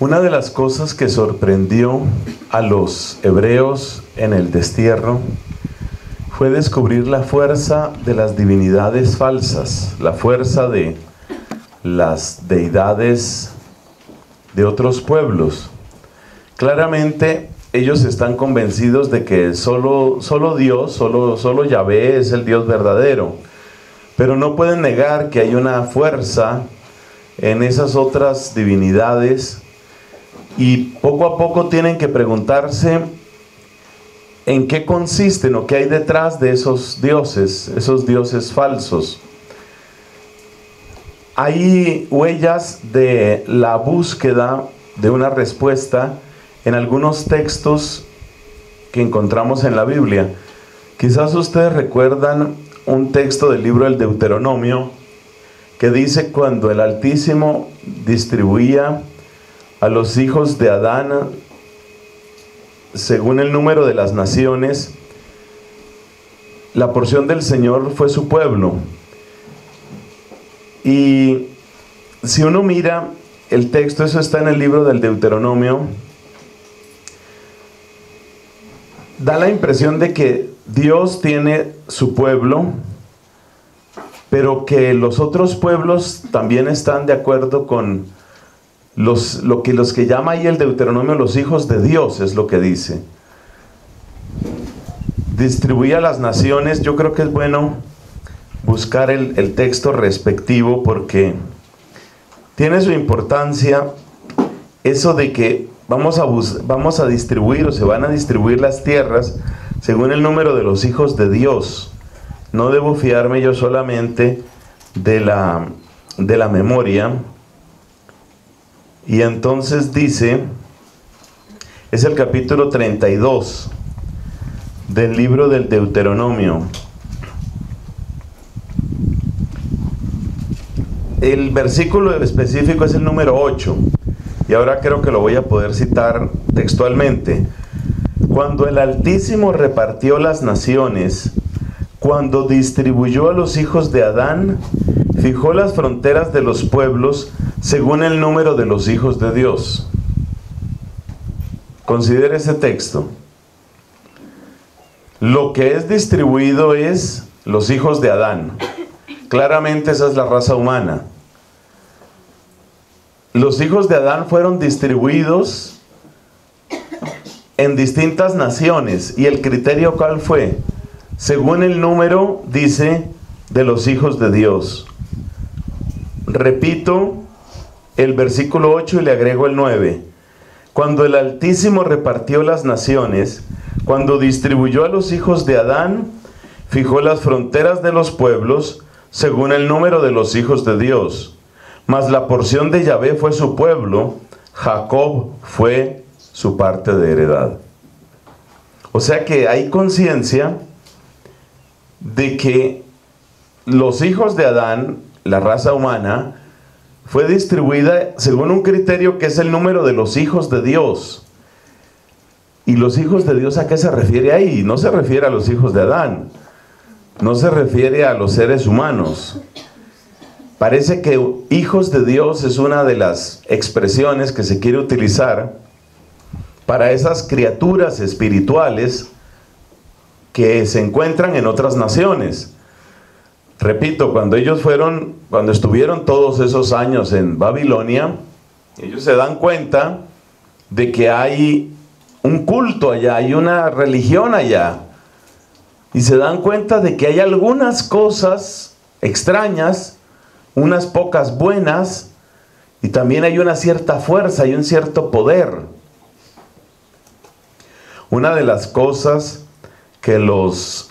Una de las cosas que sorprendió a los hebreos en el destierro fue descubrir la fuerza de las divinidades falsas, la fuerza de las deidades de otros pueblos. Claramente ellos están convencidos de que solo, solo Dios, solo, solo Yahvé es el Dios verdadero, pero no pueden negar que hay una fuerza en esas otras divinidades y poco a poco tienen que preguntarse en qué consisten o qué hay detrás de esos dioses, esos dioses falsos. Hay huellas de la búsqueda de una respuesta en algunos textos que encontramos en la Biblia. Quizás ustedes recuerdan un texto del libro del Deuteronomio que dice cuando el Altísimo distribuía a los hijos de Adán según el número de las naciones, la porción del Señor fue su pueblo. Y si uno mira el texto, eso está en el libro del Deuteronomio, da la impresión de que Dios tiene su pueblo, pero que los otros pueblos también están de acuerdo con los, lo que los que llama ahí el Deuteronomio los hijos de Dios es lo que dice. Distribuía a las naciones, yo creo que es bueno buscar el, el texto respectivo porque tiene su importancia eso de que vamos a, vamos a distribuir o se van a distribuir las tierras según el número de los hijos de Dios. No debo fiarme yo solamente de la, de la memoria, y entonces dice, es el capítulo 32 del libro del Deuteronomio. El versículo específico es el número 8. Y ahora creo que lo voy a poder citar textualmente. Cuando el Altísimo repartió las naciones, cuando distribuyó a los hijos de Adán, fijó las fronteras de los pueblos según el número de los hijos de Dios. Considere ese texto. Lo que es distribuido es los hijos de Adán. Claramente esa es la raza humana. Los hijos de Adán fueron distribuidos en distintas naciones. ¿Y el criterio cuál fue? Según el número, dice, de los hijos de Dios. Repito, el versículo 8 y le agrego el 9. Cuando el Altísimo repartió las naciones, cuando distribuyó a los hijos de Adán, fijó las fronteras de los pueblos según el número de los hijos de Dios. Mas la porción de Yahvé fue su pueblo, Jacob fue su parte de heredad. O sea que hay conciencia de que los hijos de Adán, la raza humana, fue distribuida según un criterio que es el número de los hijos de Dios. ¿Y los hijos de Dios a qué se refiere ahí? No se refiere a los hijos de Adán, no se refiere a los seres humanos. Parece que hijos de Dios es una de las expresiones que se quiere utilizar para esas criaturas espirituales que se encuentran en otras naciones. Repito, cuando ellos fueron, cuando estuvieron todos esos años en Babilonia, ellos se dan cuenta de que hay un culto allá, hay una religión allá. Y se dan cuenta de que hay algunas cosas extrañas, unas pocas buenas, y también hay una cierta fuerza y un cierto poder. Una de las cosas que los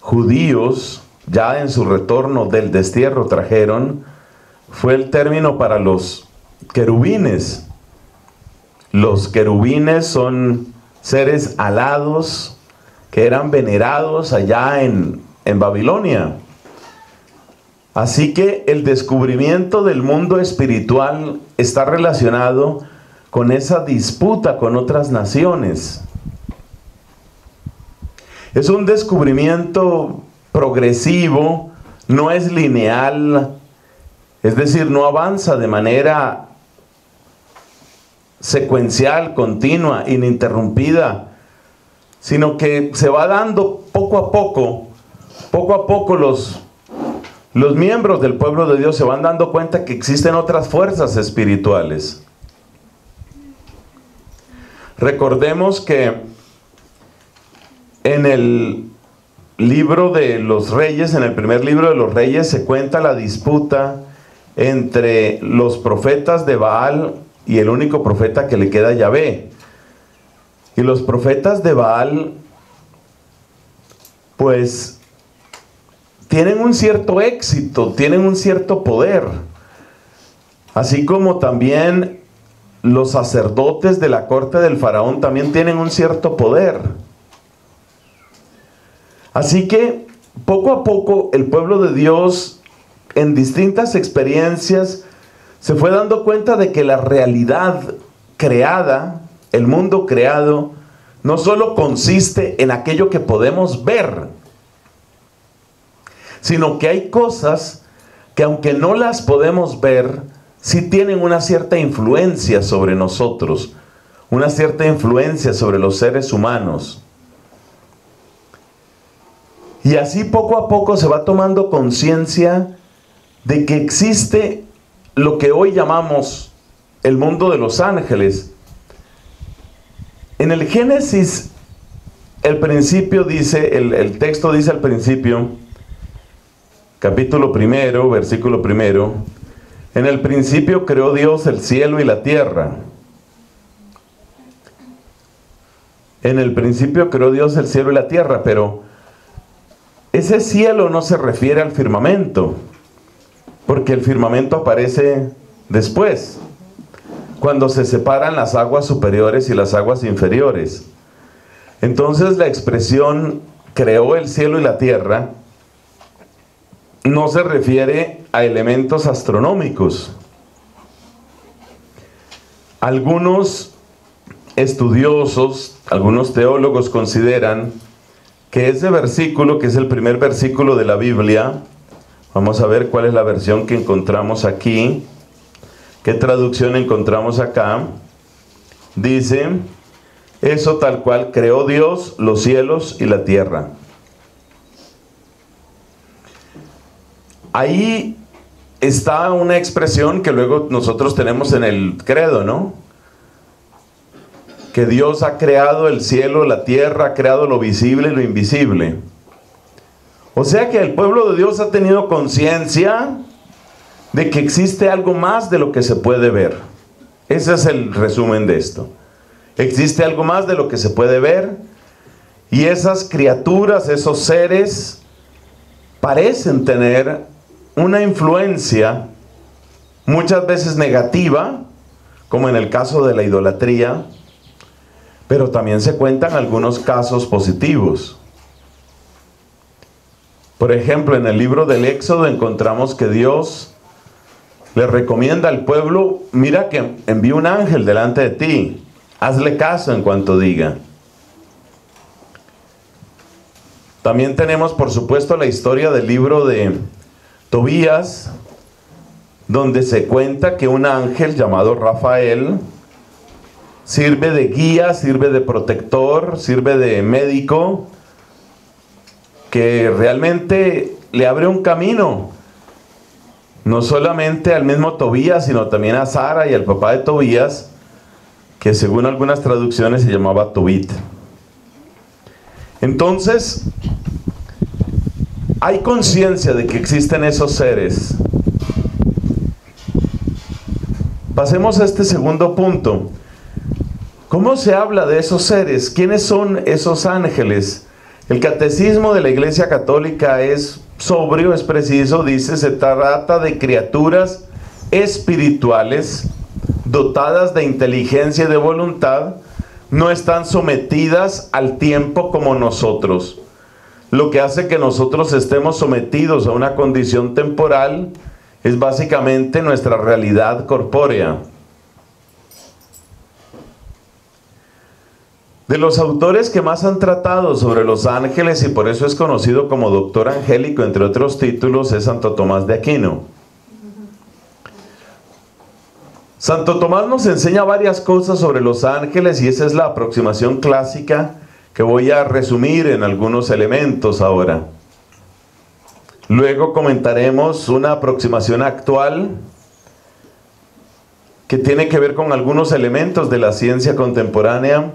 judíos ya en su retorno del destierro trajeron fue el término para los querubines. Los querubines son seres alados que eran venerados allá en, en Babilonia. Así que el descubrimiento del mundo espiritual está relacionado con esa disputa con otras naciones. Es un descubrimiento progresivo, no es lineal, es decir, no avanza de manera secuencial, continua, ininterrumpida, sino que se va dando poco a poco, poco a poco los, los miembros del pueblo de Dios se van dando cuenta que existen otras fuerzas espirituales. Recordemos que en el libro de los reyes, en el primer libro de los reyes, se cuenta la disputa entre los profetas de Baal y el único profeta que le queda Yahvé. Y los profetas de Baal, pues, tienen un cierto éxito, tienen un cierto poder. Así como también los sacerdotes de la corte del faraón también tienen un cierto poder. Así que poco a poco el pueblo de Dios en distintas experiencias se fue dando cuenta de que la realidad creada, el mundo creado, no solo consiste en aquello que podemos ver, sino que hay cosas que aunque no las podemos ver, sí tienen una cierta influencia sobre nosotros, una cierta influencia sobre los seres humanos. Y así poco a poco se va tomando conciencia de que existe lo que hoy llamamos el mundo de los ángeles. En el Génesis, el principio dice, el, texto dice al principio, capítulo primero, versículo primero, en el principio creó Dios el cielo y la tierra. En el principio creó Dios el cielo y la tierra, pero ese cielo no se refiere al firmamento, porque el firmamento aparece después, cuando se separan las aguas superiores y las aguas inferiores. Entonces la expresión creó el cielo y la tierra no se refiere a elementos astronómicos. Algunos estudiosos, algunos teólogos consideran que ese versículo, que es el primer versículo de la Biblia, vamos a ver cuál es la versión que encontramos aquí, qué traducción encontramos acá, dice, eso tal cual creó Dios los cielos y la tierra. Ahí está una expresión que luego nosotros tenemos en el credo, ¿no? Que Dios ha creado el cielo, la tierra, ha creado lo visible y lo invisible. O sea que el pueblo de Dios ha tenido conciencia de que existe algo más de lo que se puede ver. Ese es el resumen de esto. Existe algo más de lo que se puede ver y esas criaturas, esos seres, parecen tener una influencia muchas veces negativa, como en el caso de la idolatría, pero también se cuentan algunos casos positivos. Por ejemplo, en el libro del Éxodo encontramos que Dios le recomienda al pueblo, mira que envío un ángel delante de ti, hazle caso en cuanto diga. También tenemos, por supuesto, la historia del libro de Tobías, donde se cuenta que un ángel llamado Rafael sirve de guía, sirve de protector, sirve de médico, que realmente le abre un camino, no solamente al mismo Tobías, sino también a Sara y al papá de Tobías, que según algunas traducciones se llamaba Tobit. Entonces, hay conciencia de que existen esos seres. Pasemos a este segundo punto. ¿Cómo se habla de esos seres? ¿Quiénes son esos ángeles? El catecismo de la Iglesia Católica es sobrio, es preciso, dice, se trata de criaturas espirituales dotadas de inteligencia y de voluntad, no están sometidas al tiempo como nosotros. Lo que hace que nosotros estemos sometidos a una condición temporal es básicamente nuestra realidad corpórea. De los autores que más han tratado sobre los ángeles y por eso es conocido como doctor angélico, entre otros títulos, es Santo Tomás de Aquino. Santo Tomás nos enseña varias cosas sobre los ángeles y esa es la aproximación clásica que voy a resumir en algunos elementos ahora. Luego comentaremos una aproximación actual que tiene que ver con algunos elementos de la ciencia contemporánea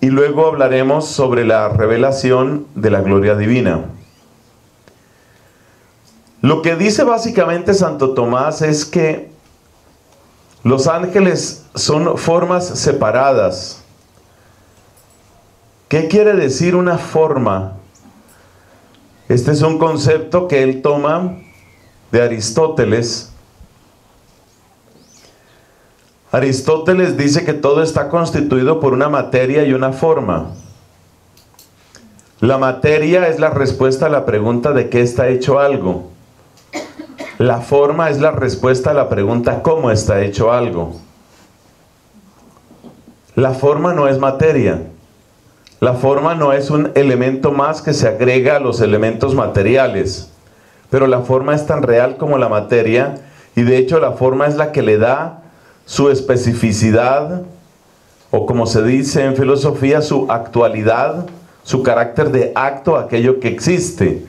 y luego hablaremos sobre la revelación de la gloria divina. Lo que dice básicamente Santo Tomás es que los ángeles son formas separadas. ¿Qué quiere decir una forma? Este es un concepto que él toma de Aristóteles. Aristóteles dice que todo está constituido por una materia y una forma. La materia es la respuesta a la pregunta de qué está hecho algo. La forma es la respuesta a la pregunta ¿cómo está hecho algo? La forma no es materia. La forma no es un elemento más que se agrega a los elementos materiales. Pero la forma es tan real como la materia y de hecho la forma es la que le da su especificidad o como se dice en filosofía, su actualidad, su carácter de acto, aquello que existe.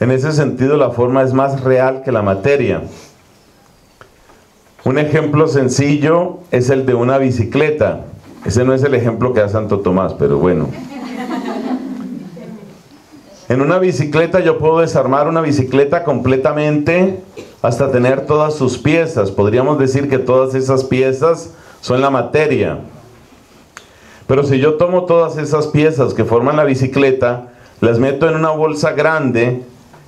En ese sentido, la forma es más real que la materia. Un ejemplo sencillo es el de una bicicleta. Ese no es el ejemplo que da Santo Tomás, pero bueno. En una bicicleta yo puedo desarmar una bicicleta completamente hasta tener todas sus piezas. Podríamos decir que todas esas piezas son la materia. Pero si yo tomo todas esas piezas que forman la bicicleta, las meto en una bolsa grande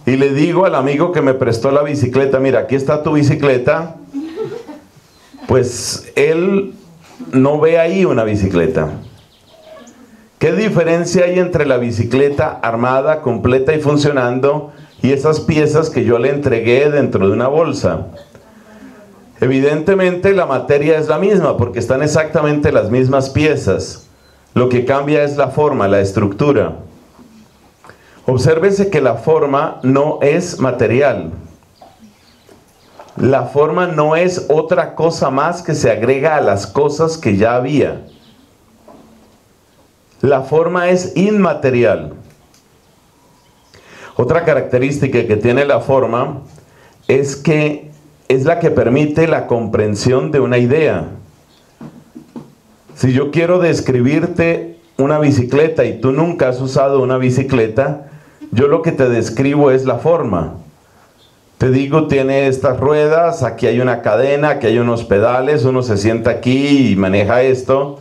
y le digo al amigo que me prestó la bicicleta, mira, aquí está tu bicicleta, pues él no ve ahí una bicicleta. ¿Qué diferencia hay entre la bicicleta armada, completa y funcionando y esas piezas que yo le entregué dentro de una bolsa? Evidentemente la materia es la misma porque están exactamente las mismas piezas. Lo que cambia es la forma, la estructura. Obsérvese que la forma no es material. La forma no es otra cosa más que se agrega a las cosas que ya había. La forma es inmaterial. Otra característica que tiene la forma es que es la que permite la comprensión de una idea. Si yo quiero describirte una bicicleta y tú nunca has usado una bicicleta, yo lo que te describo es la forma. Te digo, tiene estas ruedas, aquí hay una cadena, aquí hay unos pedales, uno se sienta aquí y maneja esto.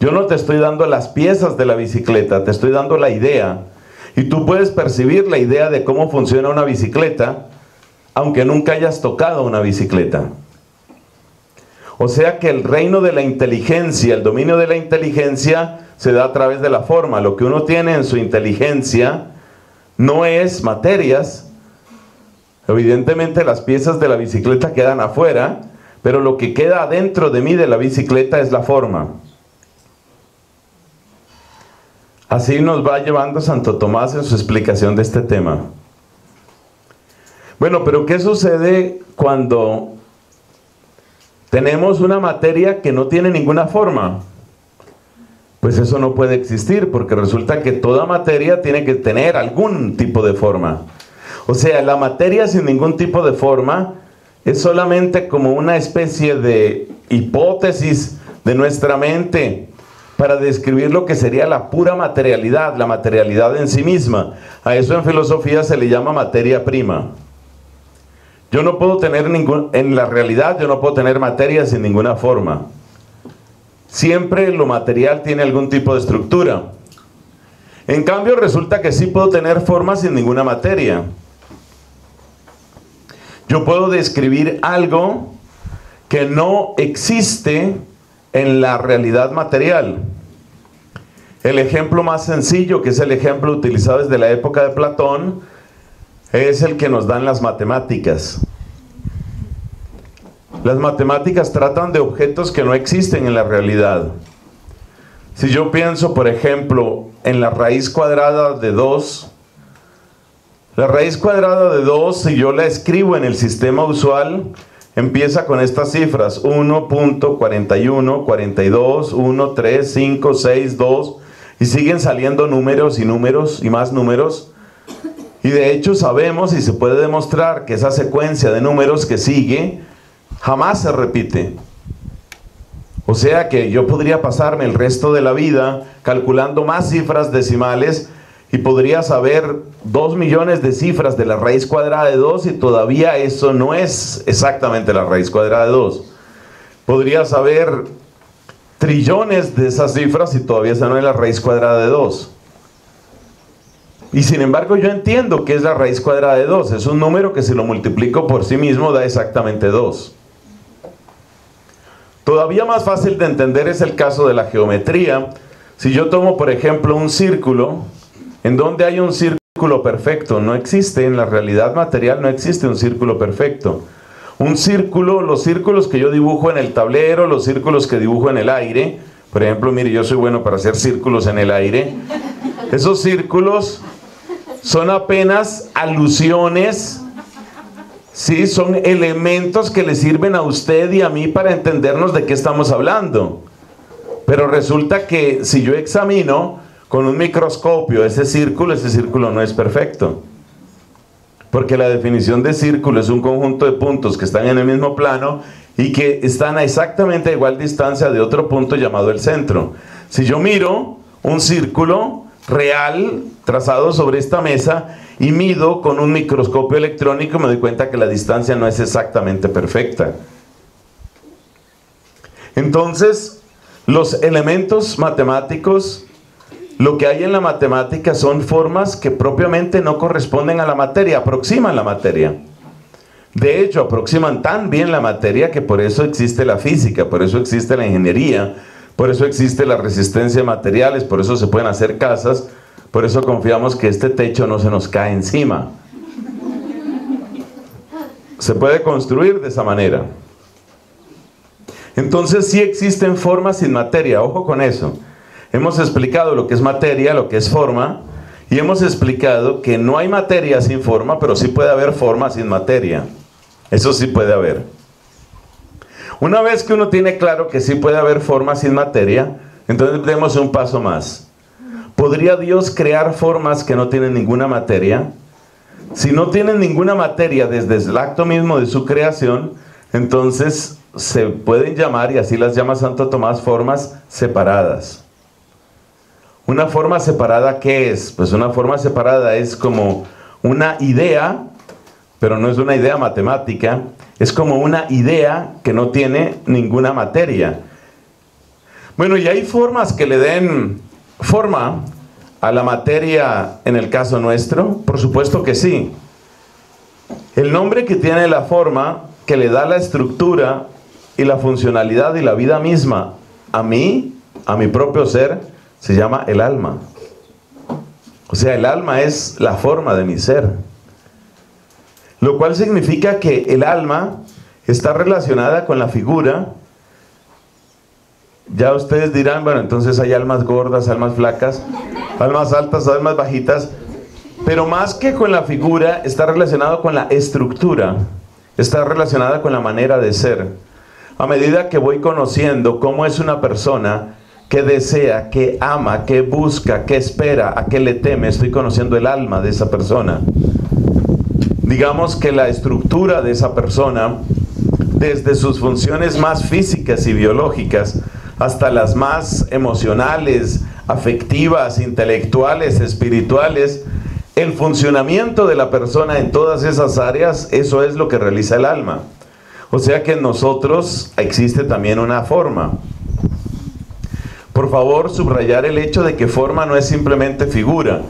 Yo no te estoy dando las piezas de la bicicleta, te estoy dando la idea. Y tú puedes percibir la idea de cómo funciona una bicicleta, aunque nunca hayas tocado una bicicleta. O sea que el reino de la inteligencia, el dominio de la inteligencia, se da a través de la forma. Lo que uno tiene en su inteligencia, no es materias. Evidentemente las piezas de la bicicleta quedan afuera, pero lo que queda dentro de mí de la bicicleta es la forma. Así nos va llevando Santo Tomás en su explicación de este tema. Bueno, pero ¿qué sucede cuando tenemos una materia que no tiene ninguna forma? pues eso no puede existir porque resulta que toda materia tiene que tener algún tipo de forma. O sea, la materia sin ningún tipo de forma es solamente como una especie de hipótesis de nuestra mente para describir lo que sería la pura materialidad, la materialidad en sí misma. A eso en filosofía se le llama materia prima. Yo no puedo tener ningún, en la realidad yo no puedo tener materia sin ninguna forma. Siempre lo material tiene algún tipo de estructura. En cambio, resulta que sí puedo tener forma sin ninguna materia. Yo puedo describir algo que no existe en la realidad material. El ejemplo más sencillo, que es el ejemplo utilizado desde la época de Platón, es el que nos dan las matemáticas. Las matemáticas tratan de objetos que no existen en la realidad. Si yo pienso, por ejemplo, en la raíz cuadrada de 2, la raíz cuadrada de 2, si yo la escribo en el sistema usual, empieza con estas cifras, 1.41, 42, 1, 3, 5, 6, 2, y siguen saliendo números y números y más números. Y de hecho sabemos y se puede demostrar que esa secuencia de números que sigue jamás se repite. O sea que yo podría pasarme el resto de la vida calculando más cifras decimales y podría saber dos millones de cifras de la raíz cuadrada de 2 y todavía eso no es exactamente la raíz cuadrada de 2. Podría saber trillones de esas cifras y todavía esa no es la raíz cuadrada de 2. Y sin embargo yo entiendo que es la raíz cuadrada de 2. Es un número que si lo multiplico por sí mismo da exactamente 2. Todavía más fácil de entender es el caso de la geometría. Si yo tomo, por ejemplo, un círculo, en donde hay un círculo perfecto, no existe, en la realidad material no existe un círculo perfecto. Un círculo, los círculos que yo dibujo en el tablero, los círculos que dibujo en el aire, por ejemplo, mire, yo soy bueno para hacer círculos en el aire, esos círculos son apenas alusiones Sí, son elementos que le sirven a usted y a mí para entendernos de qué estamos hablando. Pero resulta que si yo examino con un microscopio ese círculo, ese círculo no es perfecto. Porque la definición de círculo es un conjunto de puntos que están en el mismo plano y que están a exactamente igual distancia de otro punto llamado el centro. Si yo miro un círculo real trazado sobre esta mesa, y mido con un microscopio electrónico, me doy cuenta que la distancia no es exactamente perfecta. Entonces, los elementos matemáticos, lo que hay en la matemática son formas que propiamente no corresponden a la materia, aproximan la materia. De hecho, aproximan tan bien la materia que por eso existe la física, por eso existe la ingeniería, por eso existe la resistencia de materiales, por eso se pueden hacer casas, por eso confiamos que este techo no se nos cae encima. Se puede construir de esa manera. Entonces sí existen formas sin materia, ojo con eso. Hemos explicado lo que es materia, lo que es forma, y hemos explicado que no hay materia sin forma, pero sí puede haber forma sin materia. Eso sí puede haber. Una vez que uno tiene claro que sí puede haber forma sin materia, entonces demos un paso más. ¿Podría Dios crear formas que no tienen ninguna materia? Si no tienen ninguna materia desde el acto mismo de su creación, entonces se pueden llamar, y así las llama Santo Tomás, formas separadas. Una forma separada, ¿qué es? Pues una forma separada es como una idea, pero no es una idea matemática, es como una idea que no tiene ninguna materia. Bueno, y hay formas que le den forma a la materia en el caso nuestro? Por supuesto que sí. El nombre que tiene la forma, que le da la estructura y la funcionalidad y la vida misma a mí, a mi propio ser, se llama el alma. O sea, el alma es la forma de mi ser. Lo cual significa que el alma está relacionada con la figura ya ustedes dirán, bueno, entonces hay almas gordas, almas flacas, almas altas, almas bajitas, pero más que con la figura, está relacionado con la estructura, está relacionada con la manera de ser. A medida que voy conociendo cómo es una persona que desea, que ama, que busca, que espera, a qué le teme, estoy conociendo el alma de esa persona. Digamos que la estructura de esa persona, desde sus funciones más físicas y biológicas, hasta las más emocionales, afectivas, intelectuales, espirituales, el funcionamiento de la persona en todas esas áreas, eso es lo que realiza el alma. O sea que en nosotros existe también una forma. Por favor, subrayar el hecho de que forma no es simplemente figura.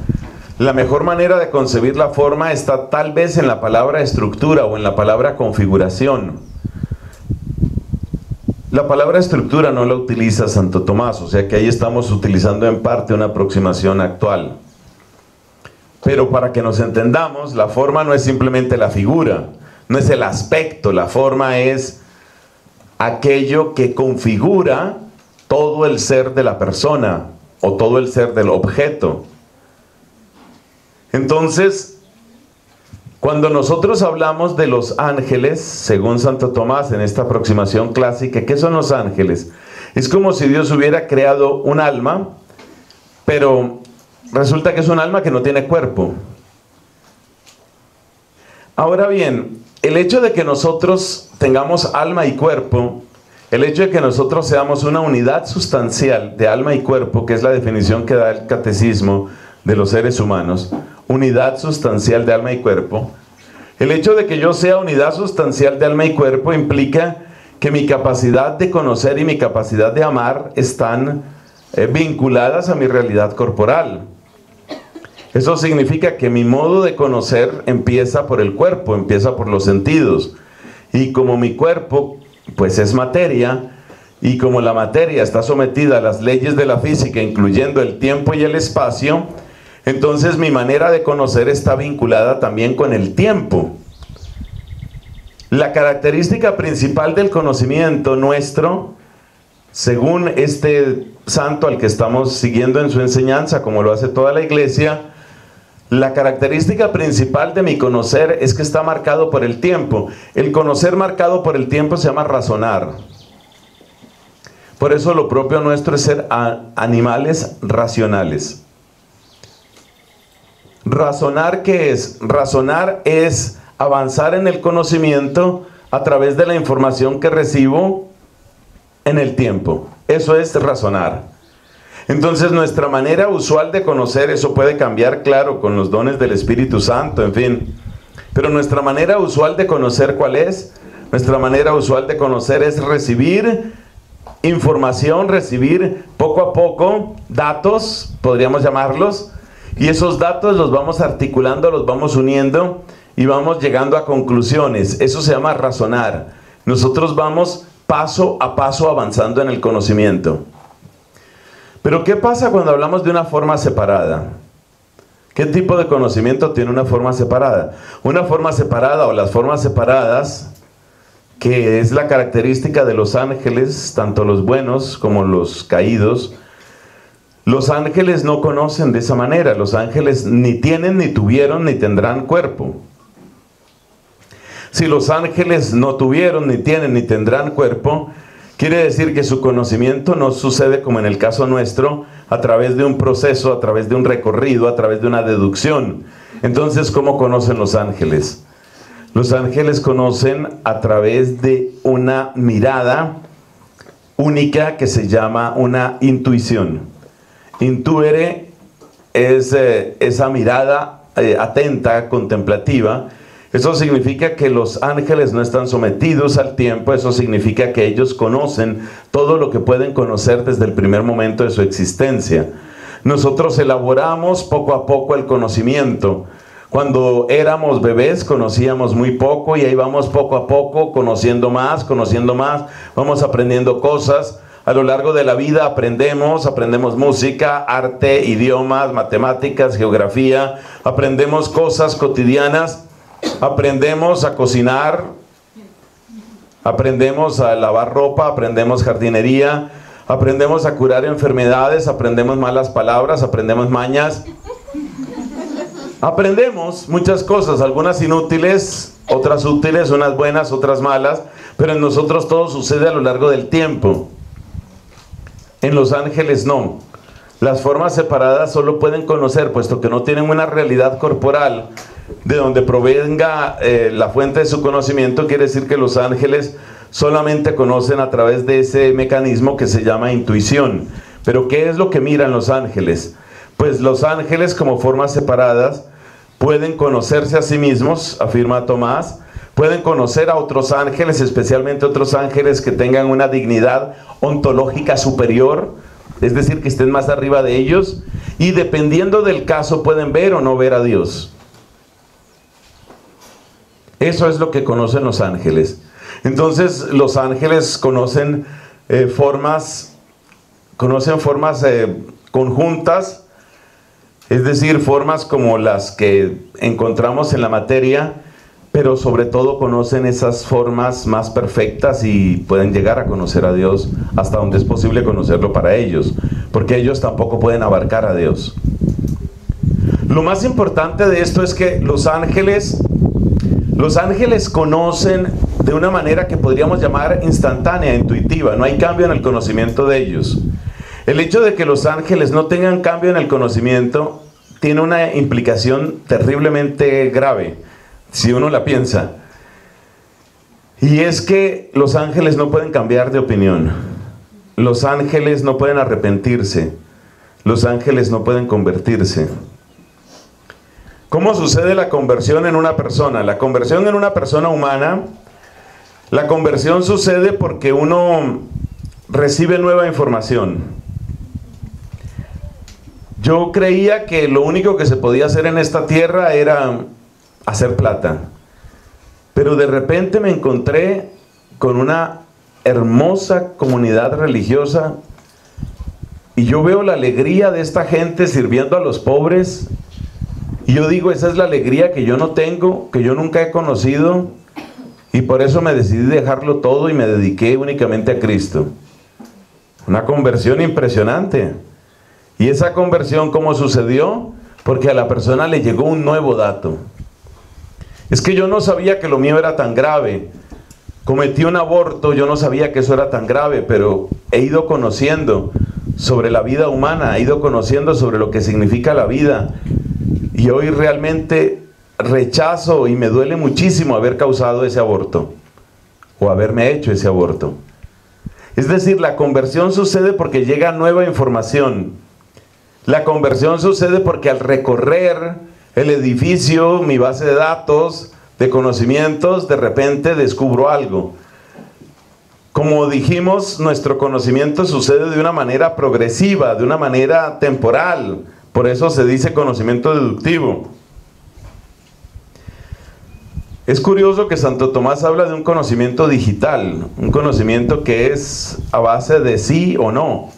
La mejor manera de concebir la forma está tal vez en la palabra estructura o en la palabra configuración. La palabra estructura no la utiliza Santo Tomás, o sea que ahí estamos utilizando en parte una aproximación actual. Pero para que nos entendamos, la forma no es simplemente la figura, no es el aspecto, la forma es aquello que configura todo el ser de la persona o todo el ser del objeto. Entonces, cuando nosotros hablamos de los ángeles, según Santo Tomás en esta aproximación clásica, ¿qué son los ángeles? Es como si Dios hubiera creado un alma, pero resulta que es un alma que no tiene cuerpo. Ahora bien, el hecho de que nosotros tengamos alma y cuerpo, el hecho de que nosotros seamos una unidad sustancial de alma y cuerpo, que es la definición que da el catecismo de los seres humanos, unidad sustancial de alma y cuerpo, el hecho de que yo sea unidad sustancial de alma y cuerpo implica que mi capacidad de conocer y mi capacidad de amar están eh, vinculadas a mi realidad corporal. Eso significa que mi modo de conocer empieza por el cuerpo, empieza por los sentidos. Y como mi cuerpo pues es materia, y como la materia está sometida a las leyes de la física, incluyendo el tiempo y el espacio, entonces mi manera de conocer está vinculada también con el tiempo. La característica principal del conocimiento nuestro, según este santo al que estamos siguiendo en su enseñanza, como lo hace toda la iglesia, la característica principal de mi conocer es que está marcado por el tiempo. El conocer marcado por el tiempo se llama razonar. Por eso lo propio nuestro es ser animales racionales. Razonar, ¿qué es? Razonar es avanzar en el conocimiento a través de la información que recibo en el tiempo. Eso es razonar. Entonces nuestra manera usual de conocer, eso puede cambiar, claro, con los dones del Espíritu Santo, en fin. Pero nuestra manera usual de conocer, ¿cuál es? Nuestra manera usual de conocer es recibir información, recibir poco a poco datos, podríamos llamarlos, y esos datos los vamos articulando, los vamos uniendo y vamos llegando a conclusiones. Eso se llama razonar. Nosotros vamos paso a paso avanzando en el conocimiento. Pero ¿qué pasa cuando hablamos de una forma separada? ¿Qué tipo de conocimiento tiene una forma separada? Una forma separada o las formas separadas, que es la característica de los ángeles, tanto los buenos como los caídos, los ángeles no conocen de esa manera. Los ángeles ni tienen, ni tuvieron, ni tendrán cuerpo. Si los ángeles no tuvieron, ni tienen, ni tendrán cuerpo, Quiere decir que su conocimiento no sucede como en el caso nuestro, a través de un proceso, a través de un recorrido, a través de una deducción. Entonces, ¿cómo conocen los ángeles? Los ángeles conocen a través de una mirada única que se llama una intuición. Intuere es eh, esa mirada eh, atenta, contemplativa, eso significa que los ángeles no están sometidos al tiempo, eso significa que ellos conocen todo lo que pueden conocer desde el primer momento de su existencia. Nosotros elaboramos poco a poco el conocimiento. Cuando éramos bebés conocíamos muy poco y ahí vamos poco a poco conociendo más, conociendo más, vamos aprendiendo cosas. A lo largo de la vida aprendemos, aprendemos música, arte, idiomas, matemáticas, geografía, aprendemos cosas cotidianas aprendemos a cocinar, aprendemos a lavar ropa, aprendemos jardinería, aprendemos a curar enfermedades, aprendemos malas palabras, aprendemos mañas. Aprendemos muchas cosas, algunas inútiles, otras útiles, unas buenas, otras malas, pero en nosotros todo sucede a lo largo del tiempo. En los ángeles no. Las formas separadas solo pueden conocer, puesto que no tienen una realidad corporal, de donde provenga eh, la fuente de su conocimiento, quiere decir que los ángeles solamente conocen a través de ese mecanismo que se llama intuición. Pero ¿qué es lo que miran los ángeles? Pues los ángeles como formas separadas pueden conocerse a sí mismos, afirma Tomás, pueden conocer a otros ángeles, especialmente otros ángeles que tengan una dignidad ontológica superior, es decir, que estén más arriba de ellos, y dependiendo del caso pueden ver o no ver a Dios. Eso es lo que conocen los ángeles. Entonces los ángeles conocen eh, formas, conocen formas eh, conjuntas, es decir, formas como las que encontramos en la materia, pero sobre todo conocen esas formas más perfectas y pueden llegar a conocer a Dios hasta donde es posible conocerlo para ellos, porque ellos tampoco pueden abarcar a Dios. Lo más importante de esto es que los ángeles, los ángeles conocen de una manera que podríamos llamar instantánea, intuitiva, no hay cambio en el conocimiento de ellos. El hecho de que los ángeles no tengan cambio en el conocimiento tiene una implicación terriblemente grave si uno la piensa. Y es que los ángeles no pueden cambiar de opinión. Los ángeles no pueden arrepentirse. Los ángeles no pueden convertirse. ¿Cómo sucede la conversión en una persona? La conversión en una persona humana, la conversión sucede porque uno recibe nueva información. Yo creía que lo único que se podía hacer en esta tierra era hacer plata. Pero de repente me encontré con una hermosa comunidad religiosa y yo veo la alegría de esta gente sirviendo a los pobres y yo digo, esa es la alegría que yo no tengo, que yo nunca he conocido y por eso me decidí dejarlo todo y me dediqué únicamente a Cristo. Una conversión impresionante. ¿Y esa conversión cómo sucedió? Porque a la persona le llegó un nuevo dato. Es que yo no sabía que lo mío era tan grave. Cometí un aborto, yo no sabía que eso era tan grave, pero he ido conociendo sobre la vida humana, he ido conociendo sobre lo que significa la vida. Y hoy realmente rechazo y me duele muchísimo haber causado ese aborto o haberme hecho ese aborto. Es decir, la conversión sucede porque llega nueva información. La conversión sucede porque al recorrer el edificio, mi base de datos, de conocimientos, de repente descubro algo. Como dijimos, nuestro conocimiento sucede de una manera progresiva, de una manera temporal. Por eso se dice conocimiento deductivo. Es curioso que Santo Tomás habla de un conocimiento digital, un conocimiento que es a base de sí o no,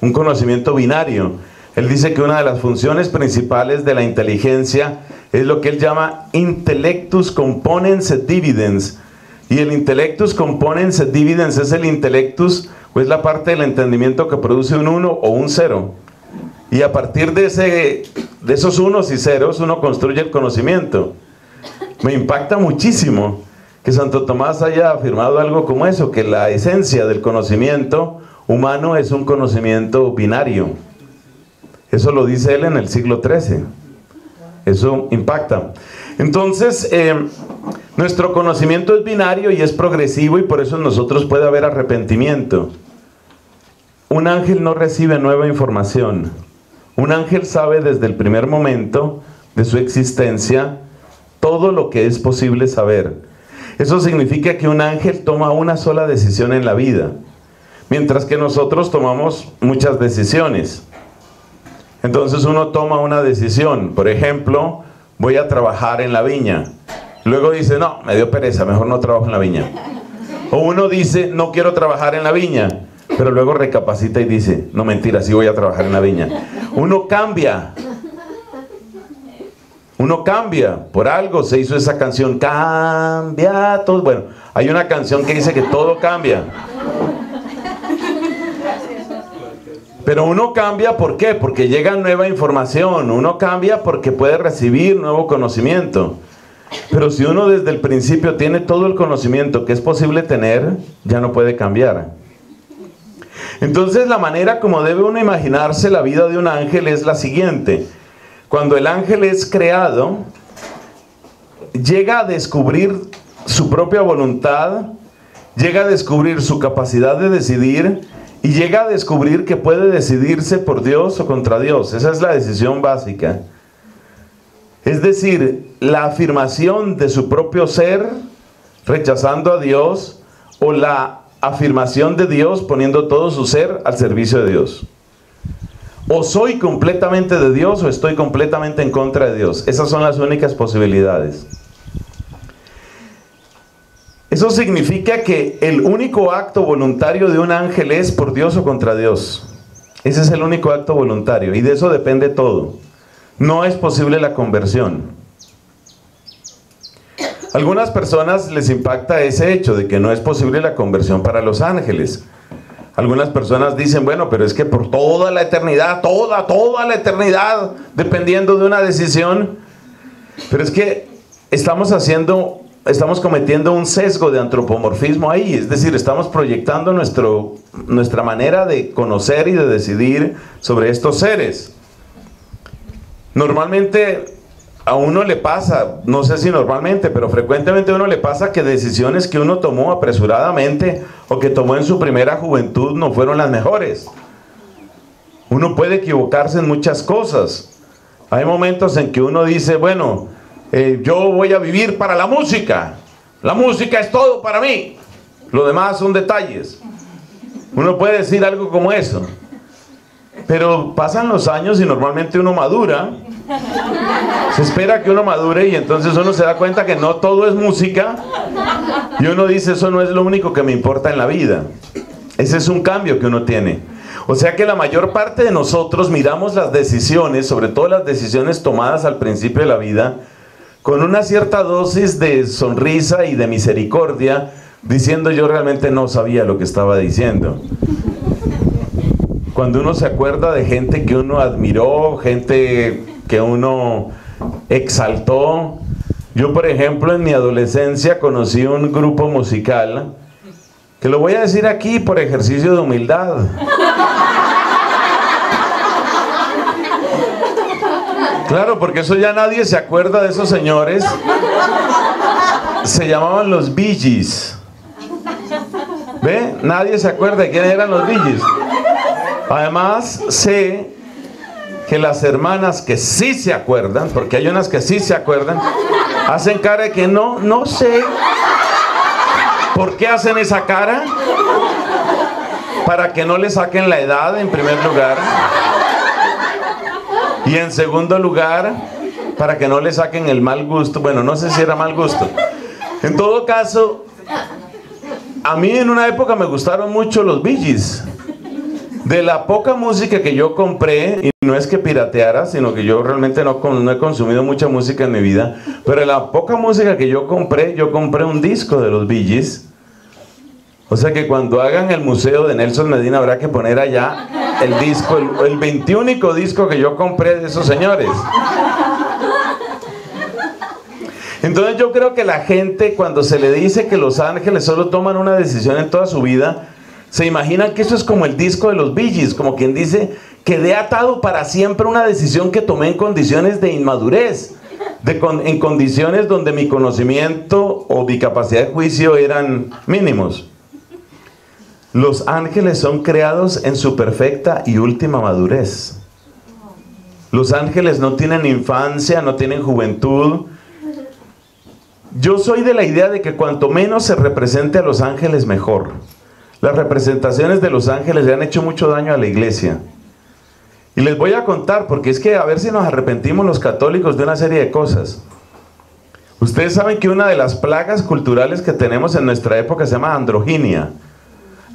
un conocimiento binario. Él dice que una de las funciones principales de la inteligencia es lo que él llama intellectus componens et dividens. Y el intellectus componens et dividens es el intellectus, o es la parte del entendimiento que produce un 1 o un 0. Y a partir de, ese, de esos unos y ceros uno construye el conocimiento. Me impacta muchísimo que Santo Tomás haya afirmado algo como eso, que la esencia del conocimiento humano es un conocimiento binario. Eso lo dice él en el siglo XIII. Eso impacta. Entonces, eh, nuestro conocimiento es binario y es progresivo y por eso en nosotros puede haber arrepentimiento. Un ángel no recibe nueva información. Un ángel sabe desde el primer momento de su existencia todo lo que es posible saber. Eso significa que un ángel toma una sola decisión en la vida, mientras que nosotros tomamos muchas decisiones. Entonces uno toma una decisión, por ejemplo, voy a trabajar en la viña. Luego dice, no, me dio pereza, mejor no trabajo en la viña. O uno dice, no quiero trabajar en la viña, pero luego recapacita y dice, no mentira, sí voy a trabajar en la viña. Uno cambia. Uno cambia. Por algo se hizo esa canción, cambia todo. Bueno, hay una canción que dice que todo cambia. Pero uno cambia, ¿por qué? Porque llega nueva información, uno cambia porque puede recibir nuevo conocimiento. Pero si uno desde el principio tiene todo el conocimiento que es posible tener, ya no puede cambiar. Entonces la manera como debe uno imaginarse la vida de un ángel es la siguiente. Cuando el ángel es creado, llega a descubrir su propia voluntad, llega a descubrir su capacidad de decidir, y llega a descubrir que puede decidirse por Dios o contra Dios. Esa es la decisión básica. Es decir, la afirmación de su propio ser rechazando a Dios o la afirmación de Dios poniendo todo su ser al servicio de Dios. O soy completamente de Dios o estoy completamente en contra de Dios. Esas son las únicas posibilidades. Eso significa que el único acto voluntario de un ángel es por Dios o contra Dios. Ese es el único acto voluntario y de eso depende todo. No es posible la conversión. Algunas personas les impacta ese hecho de que no es posible la conversión para los ángeles. Algunas personas dicen, bueno, pero es que por toda la eternidad, toda, toda la eternidad, dependiendo de una decisión. Pero es que estamos haciendo, estamos cometiendo un sesgo de antropomorfismo ahí. Es decir, estamos proyectando nuestro, nuestra manera de conocer y de decidir sobre estos seres. Normalmente a uno le pasa, no sé si normalmente, pero frecuentemente a uno le pasa que decisiones que uno tomó apresuradamente o que tomó en su primera juventud no fueron las mejores. Uno puede equivocarse en muchas cosas. Hay momentos en que uno dice, bueno, eh, yo voy a vivir para la música. La música es todo para mí. Lo demás son detalles. Uno puede decir algo como eso. Pero pasan los años y normalmente uno madura se espera que uno madure y entonces uno se da cuenta que no todo es música y uno dice eso no es lo único que me importa en la vida. Ese es un cambio que uno tiene. O sea que la mayor parte de nosotros miramos las decisiones, sobre todo las decisiones tomadas al principio de la vida, con una cierta dosis de sonrisa y de misericordia, diciendo yo realmente no sabía lo que estaba diciendo. Cuando uno se acuerda de gente que uno admiró, gente que uno exaltó. Yo, por ejemplo, en mi adolescencia conocí un grupo musical que lo voy a decir aquí por ejercicio de humildad. Claro, porque eso ya nadie se acuerda de esos señores. Se llamaban los Bee ¿Ve? Nadie se acuerda de quién eran los Bee Además, sé que las hermanas que sí se acuerdan, porque hay unas que sí se acuerdan, hacen cara de que no, no sé. ¿Por qué hacen esa cara? Para que no le saquen la edad en primer lugar. Y en segundo lugar, para que no le saquen el mal gusto. Bueno, no sé si era mal gusto. En todo caso, a mí en una época me gustaron mucho los Billys. De la poca música que yo compré, y no es que pirateara, sino que yo realmente no, he consumido mucha música en mi vida, pero de la poca música que yo compré, yo compré un disco de los Bee O sea que cuando hagan el museo de Nelson Medina habrá que poner allá el disco, el, el 21 disco que yo compré de esos señores. Entonces yo creo que la gente cuando se le dice que los ángeles solo toman una decisión en toda su vida, se imaginan que eso es como el disco de los Billys, como quien dice, quedé atado para siempre una decisión que tomé en condiciones de inmadurez, en condiciones donde mi conocimiento o mi capacidad de juicio eran mínimos. Los ángeles son creados en su perfecta y última madurez. Los ángeles no tienen infancia, no tienen juventud. Yo soy de la idea de que cuanto menos se represente a los ángeles, mejor. Las representaciones de los ángeles le han hecho mucho daño a la iglesia. Y les voy a contar, porque es que a ver si nos arrepentimos los católicos de una serie de cosas. Ustedes saben que una de las plagas culturales que tenemos en nuestra época se llama androginia.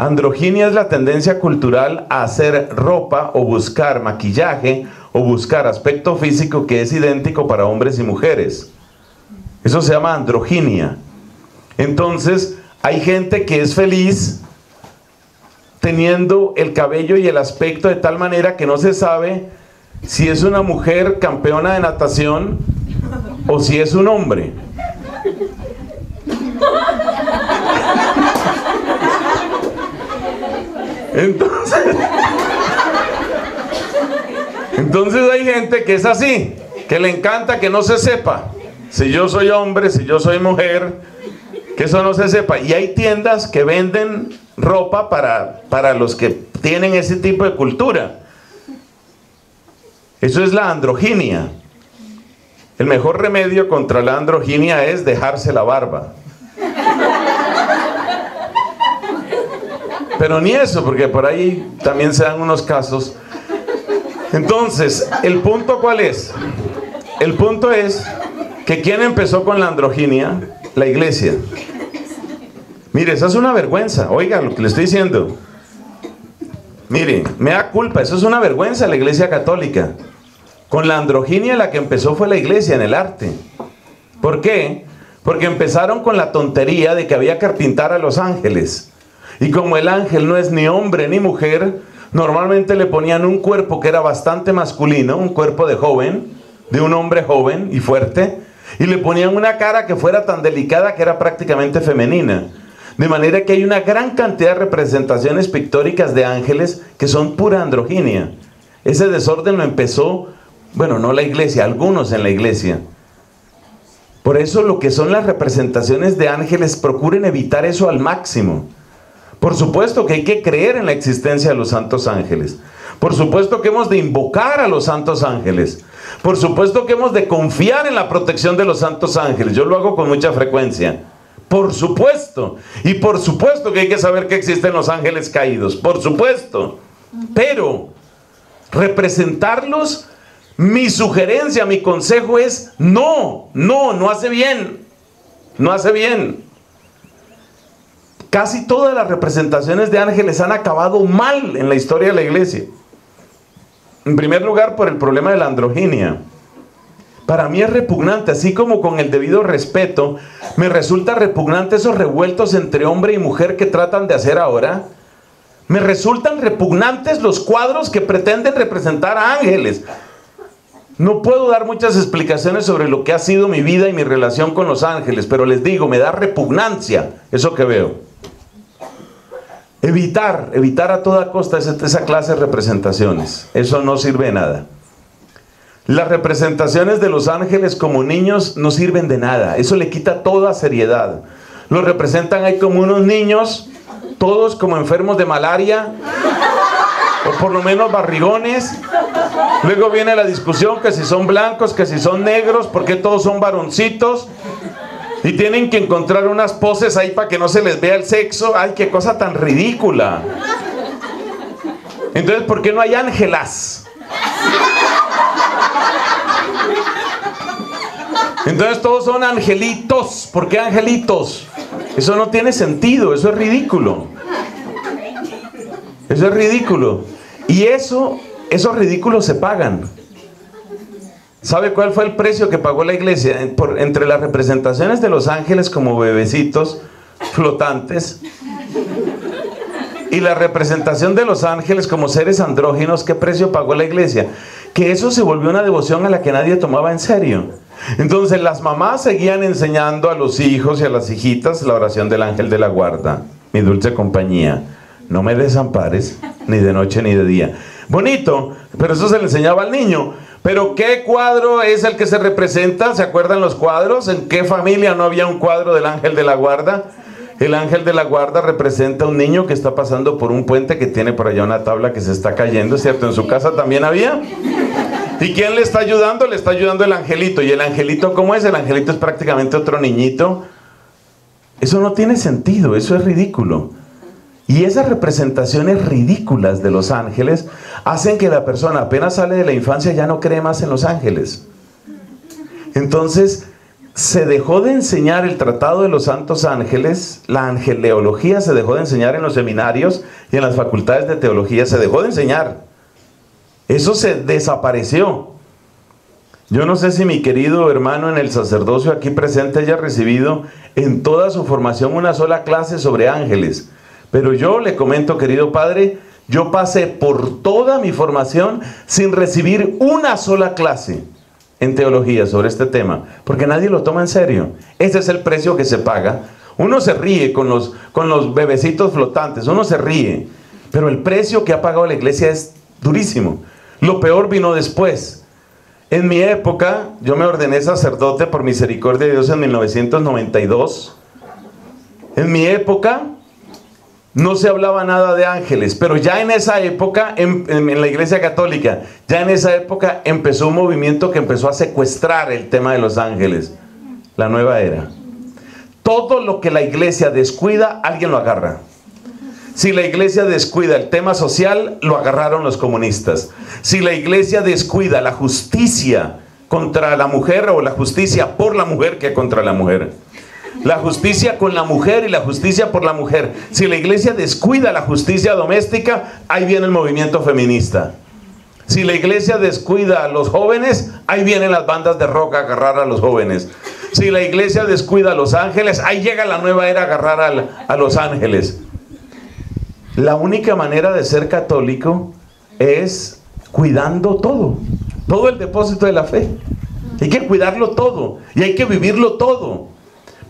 Androginia es la tendencia cultural a hacer ropa o buscar maquillaje o buscar aspecto físico que es idéntico para hombres y mujeres. Eso se llama androginia. Entonces, hay gente que es feliz teniendo el cabello y el aspecto de tal manera que no se sabe si es una mujer campeona de natación o si es un hombre. Entonces, entonces hay gente que es así, que le encanta que no se sepa si yo soy hombre, si yo soy mujer, que eso no se sepa. Y hay tiendas que venden ropa para, para los que tienen ese tipo de cultura. Eso es la androginia. El mejor remedio contra la androginia es dejarse la barba. Pero ni eso, porque por ahí también se dan unos casos. Entonces, ¿el punto cuál es? El punto es que ¿quién empezó con la androginia? La iglesia. Mire, eso es una vergüenza. Oiga lo que le estoy diciendo. Mire, me da culpa, eso es una vergüenza la iglesia católica. Con la androginia la que empezó fue la iglesia en el arte. ¿Por qué? Porque empezaron con la tontería de que había que pintar a los ángeles. Y como el ángel no es ni hombre ni mujer, normalmente le ponían un cuerpo que era bastante masculino, un cuerpo de joven, de un hombre joven y fuerte, y le ponían una cara que fuera tan delicada que era prácticamente femenina. De manera que hay una gran cantidad de representaciones pictóricas de ángeles que son pura androginia. Ese desorden lo empezó, bueno, no la iglesia, algunos en la iglesia. Por eso lo que son las representaciones de ángeles, procuren evitar eso al máximo. Por supuesto que hay que creer en la existencia de los santos ángeles. Por supuesto que hemos de invocar a los santos ángeles. Por supuesto que hemos de confiar en la protección de los santos ángeles. Yo lo hago con mucha frecuencia. Por supuesto. Y por supuesto que hay que saber que existen los ángeles caídos. Por supuesto. Pero representarlos, mi sugerencia, mi consejo es no, no, no hace bien. No hace bien. Casi todas las representaciones de ángeles han acabado mal en la historia de la iglesia. En primer lugar, por el problema de la androginia. Para mí es repugnante, así como con el debido respeto, me resulta repugnante esos revueltos entre hombre y mujer que tratan de hacer ahora. Me resultan repugnantes los cuadros que pretenden representar a ángeles. No puedo dar muchas explicaciones sobre lo que ha sido mi vida y mi relación con los ángeles, pero les digo, me da repugnancia eso que veo. Evitar, evitar a toda costa esa, clase de representaciones. Eso no sirve de nada. Las representaciones de los ángeles como niños no sirven de nada. Eso le quita toda seriedad. Los representan ahí como unos niños, todos como enfermos de malaria, o por lo menos barrigones. Luego viene la discusión que si son blancos, que si son negros, porque todos son varoncitos. Y tienen que encontrar unas poses ahí para que no se les vea el sexo. Ay, qué cosa tan ridícula. Entonces, ¿por qué no hay ángelas? Entonces todos son angelitos. ¿Por qué angelitos? Eso no tiene sentido, eso es ridículo. Eso es ridículo. Y eso, esos ridículos se pagan. ¿Sabe cuál fue el precio que pagó la iglesia? Por, entre las representaciones de los ángeles como bebecitos flotantes y la representación de los ángeles como seres andróginos, ¿qué precio pagó la iglesia? Que eso se volvió una devoción a la que nadie tomaba en serio. Entonces las mamás seguían enseñando a los hijos y a las hijitas la oración del ángel de la guarda, mi dulce compañía. No me desampares ni de noche ni de día. Bonito, pero eso se le enseñaba al niño. Pero ¿qué cuadro es el que se representa? ¿Se acuerdan los cuadros? ¿En qué familia no había un cuadro del ángel de la guarda? El ángel de la guarda representa a un niño que está pasando por un puente que tiene por allá una tabla que se está cayendo, ¿cierto? En su casa también había. ¿Y quién le está ayudando? Le está ayudando el angelito. ¿Y el angelito cómo es? El angelito es prácticamente otro niñito. Eso no tiene sentido, eso es ridículo. Y esas representaciones ridículas de los ángeles hacen que la persona apenas sale de la infancia ya no cree más en los ángeles. Entonces, se dejó de enseñar el tratado de los santos ángeles, la angeleología se dejó de enseñar en los seminarios y en las facultades de teología, se dejó de enseñar. Eso se desapareció. Yo no sé si mi querido hermano en el sacerdocio aquí presente haya recibido en toda su formación una sola clase sobre ángeles. Pero yo le comento, querido padre, yo pasé por toda mi formación sin recibir una sola clase en teología sobre este tema, porque nadie lo toma en serio. Ese es el precio que se paga. Uno se ríe con los, con los bebecitos flotantes, uno se ríe, pero el precio que ha pagado la iglesia es durísimo. Lo peor vino después. En mi época, yo me ordené sacerdote por misericordia de Dios en 1992. En mi época no se hablaba nada de ángeles, pero ya en esa época, en, la iglesia católica, ya en esa época empezó un movimiento que empezó a secuestrar el tema de los ángeles, la nueva era. Todo lo que la iglesia descuida, alguien lo agarra. Si la iglesia descuida el tema social, lo agarraron los comunistas. Si la iglesia descuida la justicia contra la mujer o la justicia por la mujer que contra la mujer. La justicia con la mujer y la justicia por la mujer. Si la iglesia descuida la justicia doméstica, ahí viene el movimiento feminista. Si la iglesia descuida a los jóvenes, ahí vienen las bandas de rock a agarrar a los jóvenes. Si la iglesia descuida a los ángeles, ahí llega la nueva era a agarrar a los ángeles. La única manera de ser católico es cuidando todo, todo el depósito de la fe. Hay que cuidarlo todo y hay que vivirlo todo.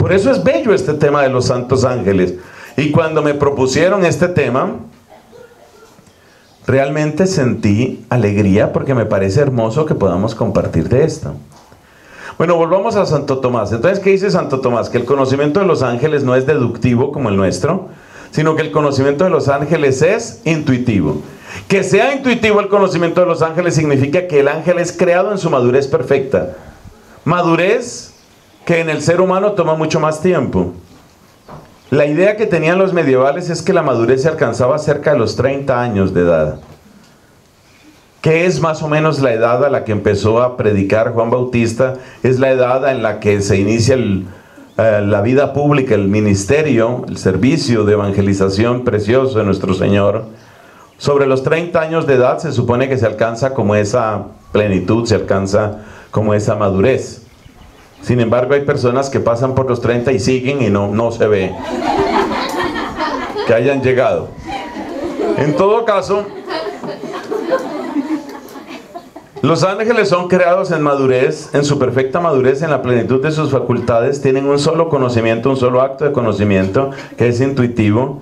Por eso es bello este tema de los santos ángeles. Y cuando me propusieron este tema, realmente sentí alegría porque me parece hermoso que podamos compartir de esto. Bueno, volvamos a Santo Tomás. Entonces, ¿qué dice Santo Tomás? Que el conocimiento de los ángeles no es deductivo como el nuestro, sino que el conocimiento de los ángeles es intuitivo. Que sea intuitivo el conocimiento de los ángeles significa que el ángel es creado en su madurez perfecta. Madurez que en el ser humano toma mucho más tiempo. La idea que tenían los medievales es que la madurez se alcanzaba cerca de los 30 años de edad. ¿Qué es más o menos la edad a la que empezó a predicar Juan Bautista? Es la edad en la que se inicia eh, la vida pública, el ministerio, el servicio de evangelización precioso de nuestro Señor. Sobre los 30 años de edad se supone que se alcanza como esa plenitud, se alcanza como esa madurez. Sin embargo, hay personas que pasan por los 30 y siguen y no, no se ve que hayan llegado. En todo caso, los ángeles son creados en madurez, en su perfecta madurez, en la plenitud de sus facultades, tienen un solo conocimiento, un solo acto de conocimiento que es intuitivo.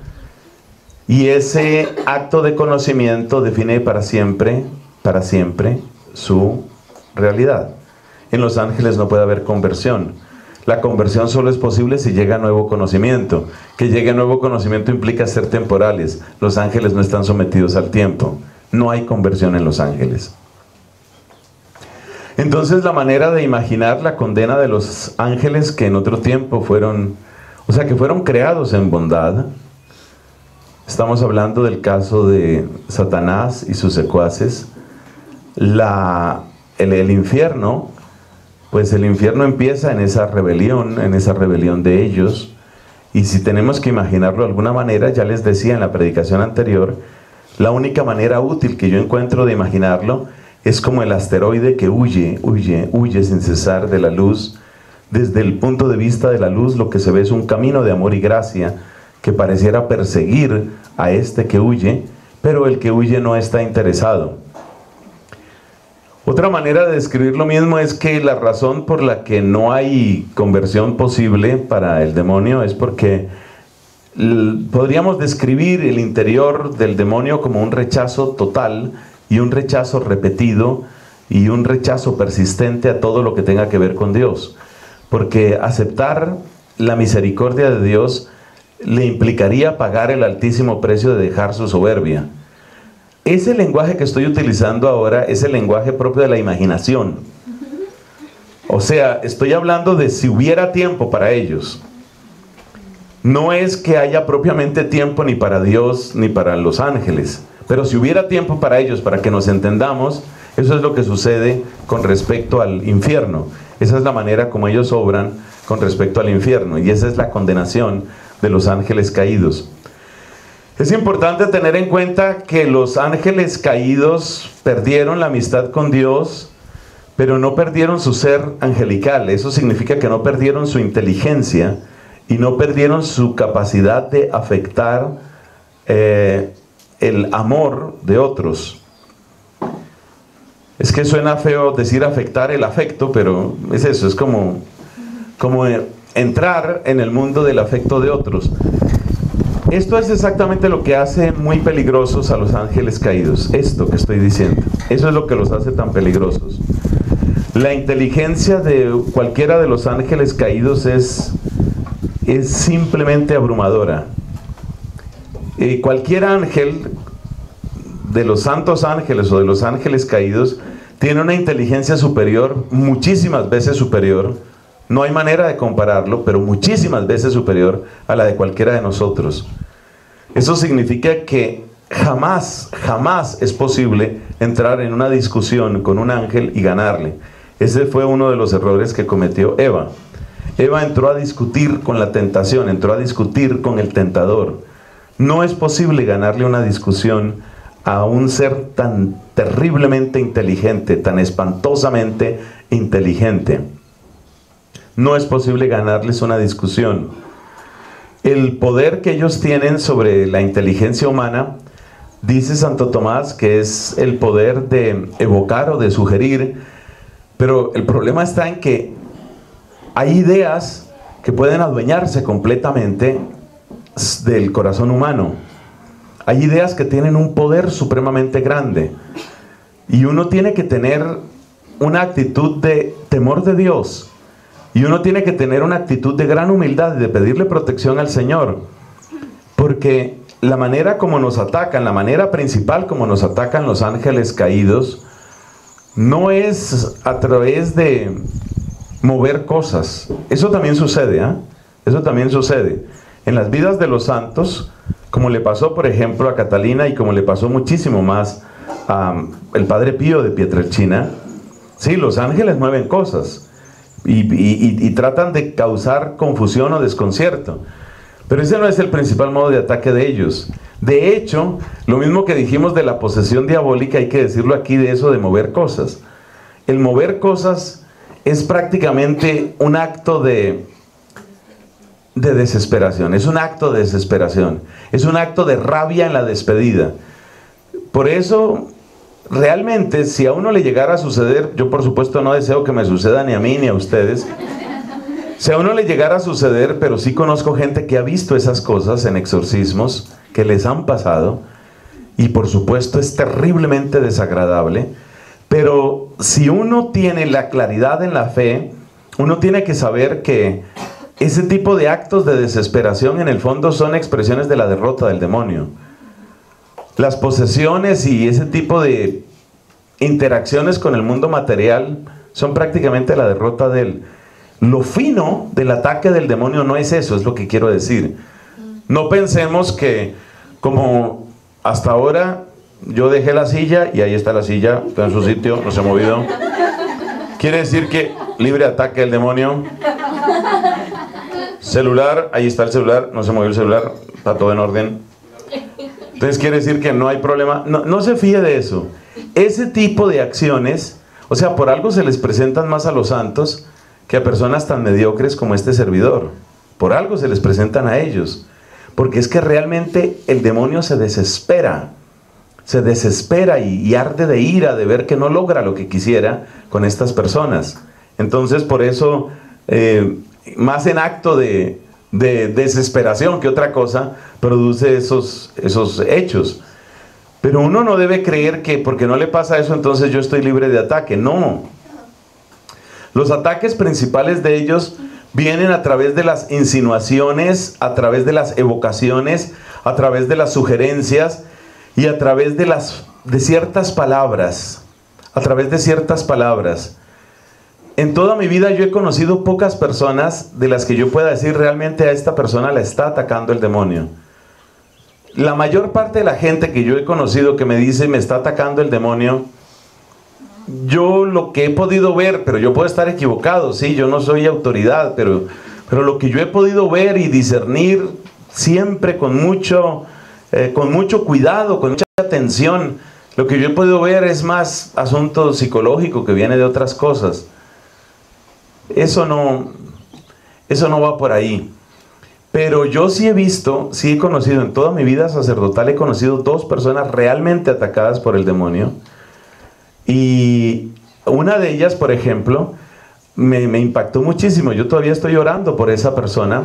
Y ese acto de conocimiento define para siempre, para siempre, su realidad. En los ángeles no puede haber conversión. La conversión solo es posible si llega nuevo conocimiento. Que llegue nuevo conocimiento implica ser temporales. Los ángeles no están sometidos al tiempo. No hay conversión en los ángeles. Entonces la manera de imaginar la condena de los ángeles que en otro tiempo fueron, o sea, que fueron creados en bondad, estamos hablando del caso de Satanás y sus secuaces, la, el, el infierno, pues el infierno empieza en esa rebelión, en esa rebelión de ellos, y si tenemos que imaginarlo de alguna manera, ya les decía en la predicación anterior, la única manera útil que yo encuentro de imaginarlo es como el asteroide que huye, huye, huye sin cesar de la luz. Desde el punto de vista de la luz lo que se ve es un camino de amor y gracia que pareciera perseguir a este que huye, pero el que huye no está interesado. Otra manera de describir lo mismo es que la razón por la que no hay conversión posible para el demonio es porque podríamos describir el interior del demonio como un rechazo total y un rechazo repetido y un rechazo persistente a todo lo que tenga que ver con Dios. Porque aceptar la misericordia de Dios le implicaría pagar el altísimo precio de dejar su soberbia. Ese lenguaje que estoy utilizando ahora es el lenguaje propio de la imaginación. O sea, estoy hablando de si hubiera tiempo para ellos. No es que haya propiamente tiempo ni para Dios ni para los ángeles. Pero si hubiera tiempo para ellos, para que nos entendamos, eso es lo que sucede con respecto al infierno. Esa es la manera como ellos obran con respecto al infierno. Y esa es la condenación de los ángeles caídos. Es importante tener en cuenta que los ángeles caídos perdieron la amistad con Dios, pero no perdieron su ser angelical. Eso significa que no perdieron su inteligencia y no perdieron su capacidad de afectar eh, el amor de otros. Es que suena feo decir afectar el afecto, pero es eso, es como, como entrar en el mundo del afecto de otros. Esto es exactamente lo que hace muy peligrosos a los ángeles caídos, esto que estoy diciendo. Eso es lo que los hace tan peligrosos. La inteligencia de cualquiera de los ángeles caídos es, es simplemente abrumadora cualquier ángel de los santos ángeles o de los ángeles caídos tiene una inteligencia superior, muchísimas veces superior, no hay manera de compararlo, pero muchísimas veces superior a la de cualquiera de nosotros. Eso significa que jamás, jamás es posible entrar en una discusión con un ángel y ganarle. Ese fue uno de los errores que cometió Eva. Eva entró a discutir con la tentación, entró a discutir con el tentador. No es posible ganarle una discusión a un ser tan terriblemente inteligente, tan espantosamente inteligente. No es posible ganarles una discusión. El poder que ellos tienen sobre la inteligencia humana, dice Santo Tomás, que es el poder de evocar o de sugerir, pero el problema está en que hay ideas que pueden adueñarse completamente del corazón humano. Hay ideas que tienen un poder supremamente grande. Y uno tiene que tener una actitud de temor de Dios. Y uno tiene que tener una actitud de gran humildad y de pedirle protección al Señor. Porque la manera como nos atacan, la manera principal como nos atacan los ángeles caídos, no es a través de mover cosas. Eso también sucede, ¿ah? Eso también sucede. En las vidas de los santos, como le pasó, por ejemplo, a Catalina y como le pasó muchísimo más al Padre Pío de Pietrelcina, sí, los ángeles mueven cosas y, tratan de causar confusión o desconcierto. Pero ese no es el principal modo de ataque de ellos. De hecho, lo mismo que dijimos de la posesión diabólica, hay que decirlo aquí de eso de mover cosas. El mover cosas es prácticamente un acto de, de desesperación, es un acto de desesperación, es un acto de rabia en la despedida. Por eso, realmente, si a uno le llegara a suceder, yo por supuesto no deseo que me suceda ni a mí ni a ustedes, si a uno le llegara a suceder, pero sí conozco gente que ha visto esas cosas en exorcismos, que les han pasado, y por supuesto es terriblemente desagradable, pero si uno tiene la claridad en la fe, uno tiene que saber que ese tipo de actos de desesperación en el fondo son expresiones de la derrota del demonio. Las posesiones y ese tipo de interacciones con el mundo material son prácticamente la derrota de él. Lo fino del ataque del demonio no es eso, es lo que quiero decir. No pensemos que como hasta ahora yo dejé la silla y ahí está la silla, está en su sitio, no se ha movido. Quiere decir que libre ataque del demonio. Celular, ahí está el celular, no se movió el celular, está todo en orden. Entonces quiere decir que no hay problema. No, no se fíe de eso. Ese tipo de acciones, o sea, por algo se les presentan más a los santos que a personas tan mediocres como este servidor. Por algo se les presentan a ellos. Porque es que realmente el demonio se desespera. Se desespera y, arde de ira de ver que no logra lo que quisiera con estas personas. Entonces, por eso eh, más en acto de, desesperación que otra cosa, produce esos, esos hechos. Pero uno no debe creer que porque no le pasa eso, entonces yo estoy libre de ataque. No. Los ataques principales de ellos vienen a través de las insinuaciones, a través de las evocaciones, a través de las sugerencias y a través de las de ciertas palabras, a través de ciertas palabras. En toda mi vida yo he conocido pocas personas de las que yo pueda decir realmente a esta persona la está atacando el demonio. La mayor parte de la gente que yo he conocido que me dice me está atacando el demonio, yo lo que he podido ver, pero yo puedo estar equivocado, sí, yo no soy autoridad, pero, pero lo que yo he podido ver y discernir siempre con mucho, eh, con mucho cuidado, con mucha atención, lo que yo he podido ver es más asunto psicológico que viene de otras cosas. Eso no, eso no va por ahí. Pero yo sí he visto, sí he conocido en toda mi vida sacerdotal, he conocido dos personas realmente atacadas por el demonio. Y una de ellas, por ejemplo, me, me impactó muchísimo. Yo todavía estoy orando por esa persona.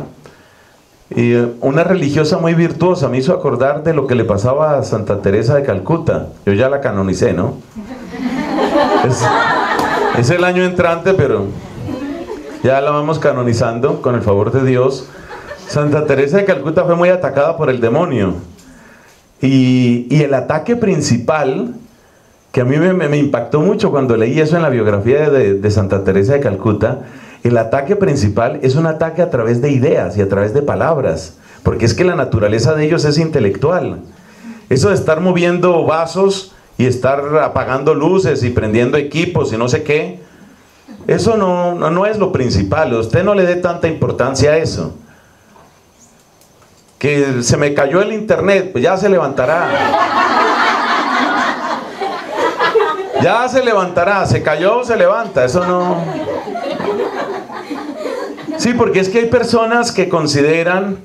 Y una religiosa muy virtuosa me hizo acordar de lo que le pasaba a Santa Teresa de Calcuta. Yo ya la canonicé, ¿no? Es, es el año entrante, pero ya la vamos canonizando con el favor de Dios. Santa Teresa de Calcuta fue muy atacada por el demonio. Y, el ataque principal, que a mí me, impactó mucho cuando leí eso en la biografía de, de Santa Teresa de Calcuta, el ataque principal es un ataque a través de ideas y a través de palabras, porque es que la naturaleza de ellos es intelectual. Eso de estar moviendo vasos y estar apagando luces y prendiendo equipos y no sé qué, Eso no, no, no es lo principal. Usted no le dé tanta importancia a eso. Que se me cayó el internet, pues ya se levantará. Ya se levantará, se cayó, se levanta, eso no. Sí, porque es que hay personas que consideran.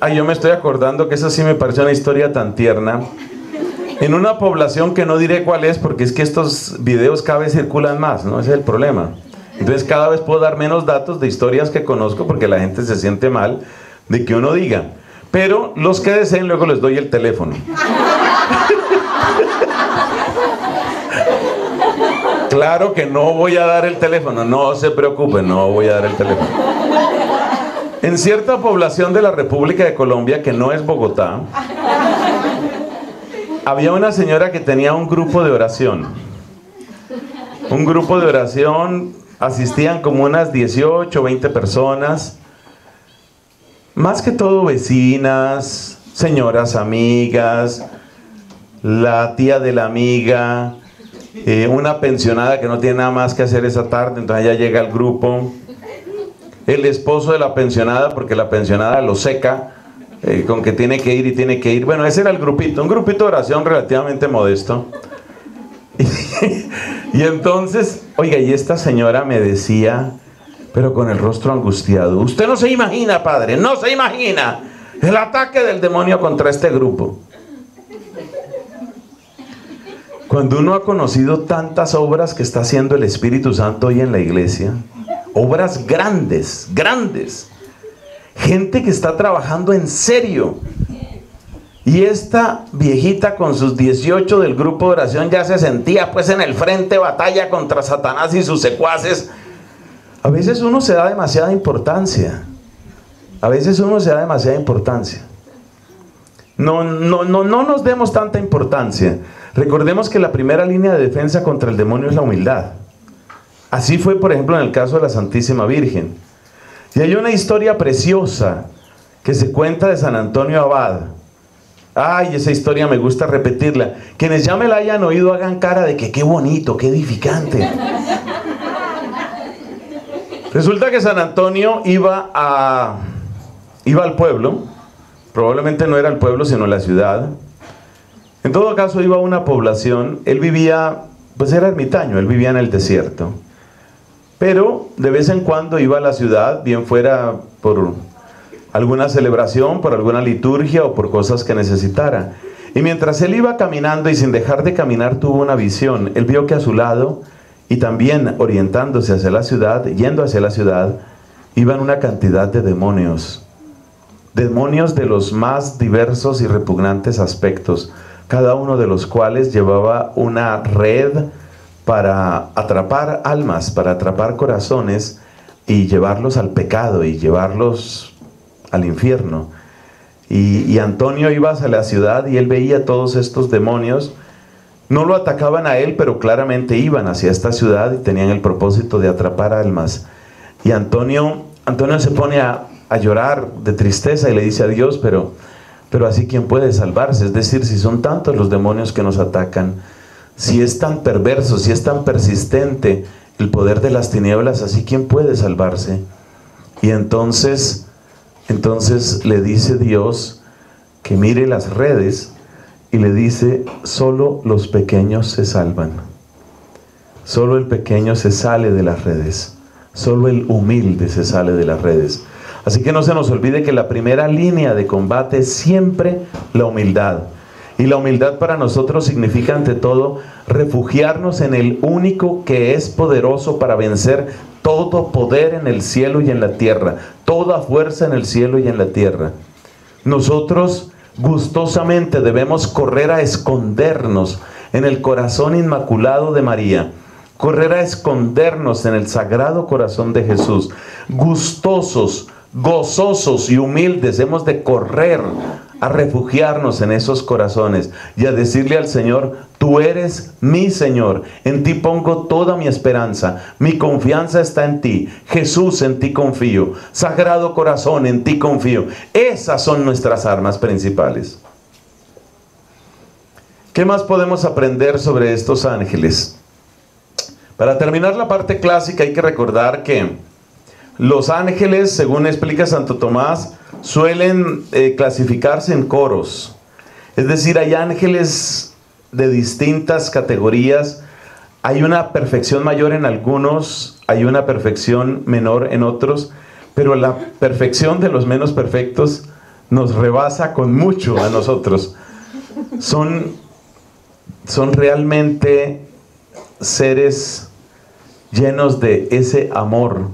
Ay, yo me estoy acordando que eso sí me pareció una historia tan tierna. En una población que no diré cuál es, porque es que estos videos cada vez circulan más, ¿no? Ese es el problema. Entonces cada vez puedo dar menos datos de historias que conozco porque la gente se siente mal de que uno diga. Pero los que deseen luego les doy el teléfono. Claro que no voy a dar el teléfono, no se preocupen, no voy a dar el teléfono. En cierta población de la República de Colombia, que no es Bogotá, había una señora que tenía un grupo de oración. Un grupo de oración, asistían como unas 18, 20 personas, más que todo vecinas, señoras amigas, la tía de la amiga, eh, una pensionada que no tiene nada más que hacer esa tarde, entonces ya llega al grupo, el esposo de la pensionada, porque la pensionada lo seca, eh, con que tiene que ir y tiene que ir. Bueno, ese era el grupito, un grupito de oración relativamente modesto. y entonces, oiga, y esta señora me decía, pero con el rostro angustiado, usted no se imagina, padre, no se imagina el ataque del demonio contra este grupo. Cuando uno ha conocido tantas obras que está haciendo el Espíritu Santo hoy en la iglesia, obras grandes, grandes, gente que está trabajando en serio. Y esta viejita con sus 18 del grupo de oración ya se sentía pues en el frente batalla contra Satanás y sus secuaces. A veces uno se da demasiada importancia. A veces uno se da demasiada importancia. No, no, no, no nos demos tanta importancia. Recordemos que la primera línea de defensa contra el demonio es la humildad. Así fue, por ejemplo, en el caso de la Santísima Virgen. Y hay una historia preciosa que se cuenta de San Antonio Abad. Ay, esa historia me gusta repetirla. Quienes ya me la hayan oído hagan cara de que qué bonito, qué edificante. Resulta que San Antonio iba a iba al pueblo, probablemente no era el pueblo sino la ciudad, en todo caso, iba a una población, él vivía, pues era ermitaño, él vivía en el desierto. Pero de vez en cuando iba a la ciudad, bien fuera por alguna celebración, por alguna liturgia o por cosas que necesitara. Y mientras él iba caminando y sin dejar de caminar tuvo una visión. Él vio que a su lado y también orientándose hacia la ciudad, yendo hacia la ciudad, iban una cantidad de demonios. Demonios de los más diversos y repugnantes aspectos cada uno de los cuales llevaba una red para atrapar almas, para atrapar corazones y llevarlos al pecado y llevarlos al infierno. Y, Antonio iba hacia la ciudad y él veía todos estos demonios. No lo atacaban a él, pero claramente iban hacia esta ciudad y tenían el propósito de atrapar almas. Y Antonio, Antonio se pone a, llorar de tristeza y le dice a Dios, pero pero así quién puede salvarse. Es decir, si son tantos los demonios que nos atacan, si es tan perverso, si es tan persistente el poder de las tinieblas, así quién puede salvarse. Y entonces, entonces le dice Dios que mire las redes y le dice, solo los pequeños se salvan. Solo el pequeño se sale de las redes. Solo el humilde se sale de las redes. Así que no se nos olvide que la primera línea de combate es siempre la humildad. Y la humildad para nosotros significa ante todo refugiarnos en el único que es poderoso para vencer todo poder en el cielo y en la tierra, toda fuerza en el cielo y en la tierra. Nosotros gustosamente debemos correr a escondernos en el corazón inmaculado de María, correr a escondernos en el sagrado corazón de Jesús, gustosos, gozosos y humildes, hemos de correr a refugiarnos en esos corazones y a decirle al Señor, tú eres mi Señor, en ti pongo toda mi esperanza, mi confianza está en ti, Jesús en ti confío, Sagrado Corazón en ti confío. Esas son nuestras armas principales. ¿Qué más podemos aprender sobre estos ángeles? Para terminar la parte clásica hay que recordar que los ángeles, según explica Santo Tomás, suelen eh, clasificarse en coros. Es decir, hay ángeles de distintas categorías. Hay una perfección mayor en algunos, hay una perfección menor en otros, pero la perfección de los menos perfectos nos rebasa con mucho a nosotros. Son, son realmente seres llenos de ese amor.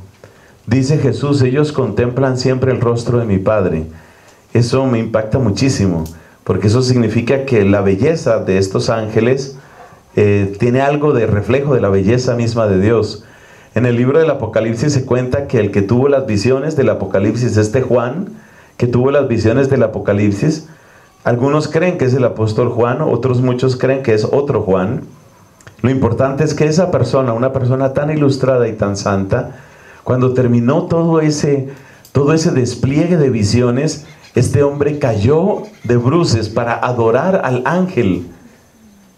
Dice Jesús, ellos contemplan siempre el rostro de mi Padre. Eso me impacta muchísimo, porque eso significa que la belleza de estos ángeles eh, tiene algo de reflejo de la belleza misma de Dios. En el libro del Apocalipsis se cuenta que el que tuvo las visiones del Apocalipsis, este Juan, que tuvo las visiones del Apocalipsis, algunos creen que es el apóstol Juan, otros muchos creen que es otro Juan. Lo importante es que esa persona, una persona tan ilustrada y tan santa, cuando terminó todo ese, todo ese despliegue de visiones, este hombre cayó de bruces para adorar al ángel.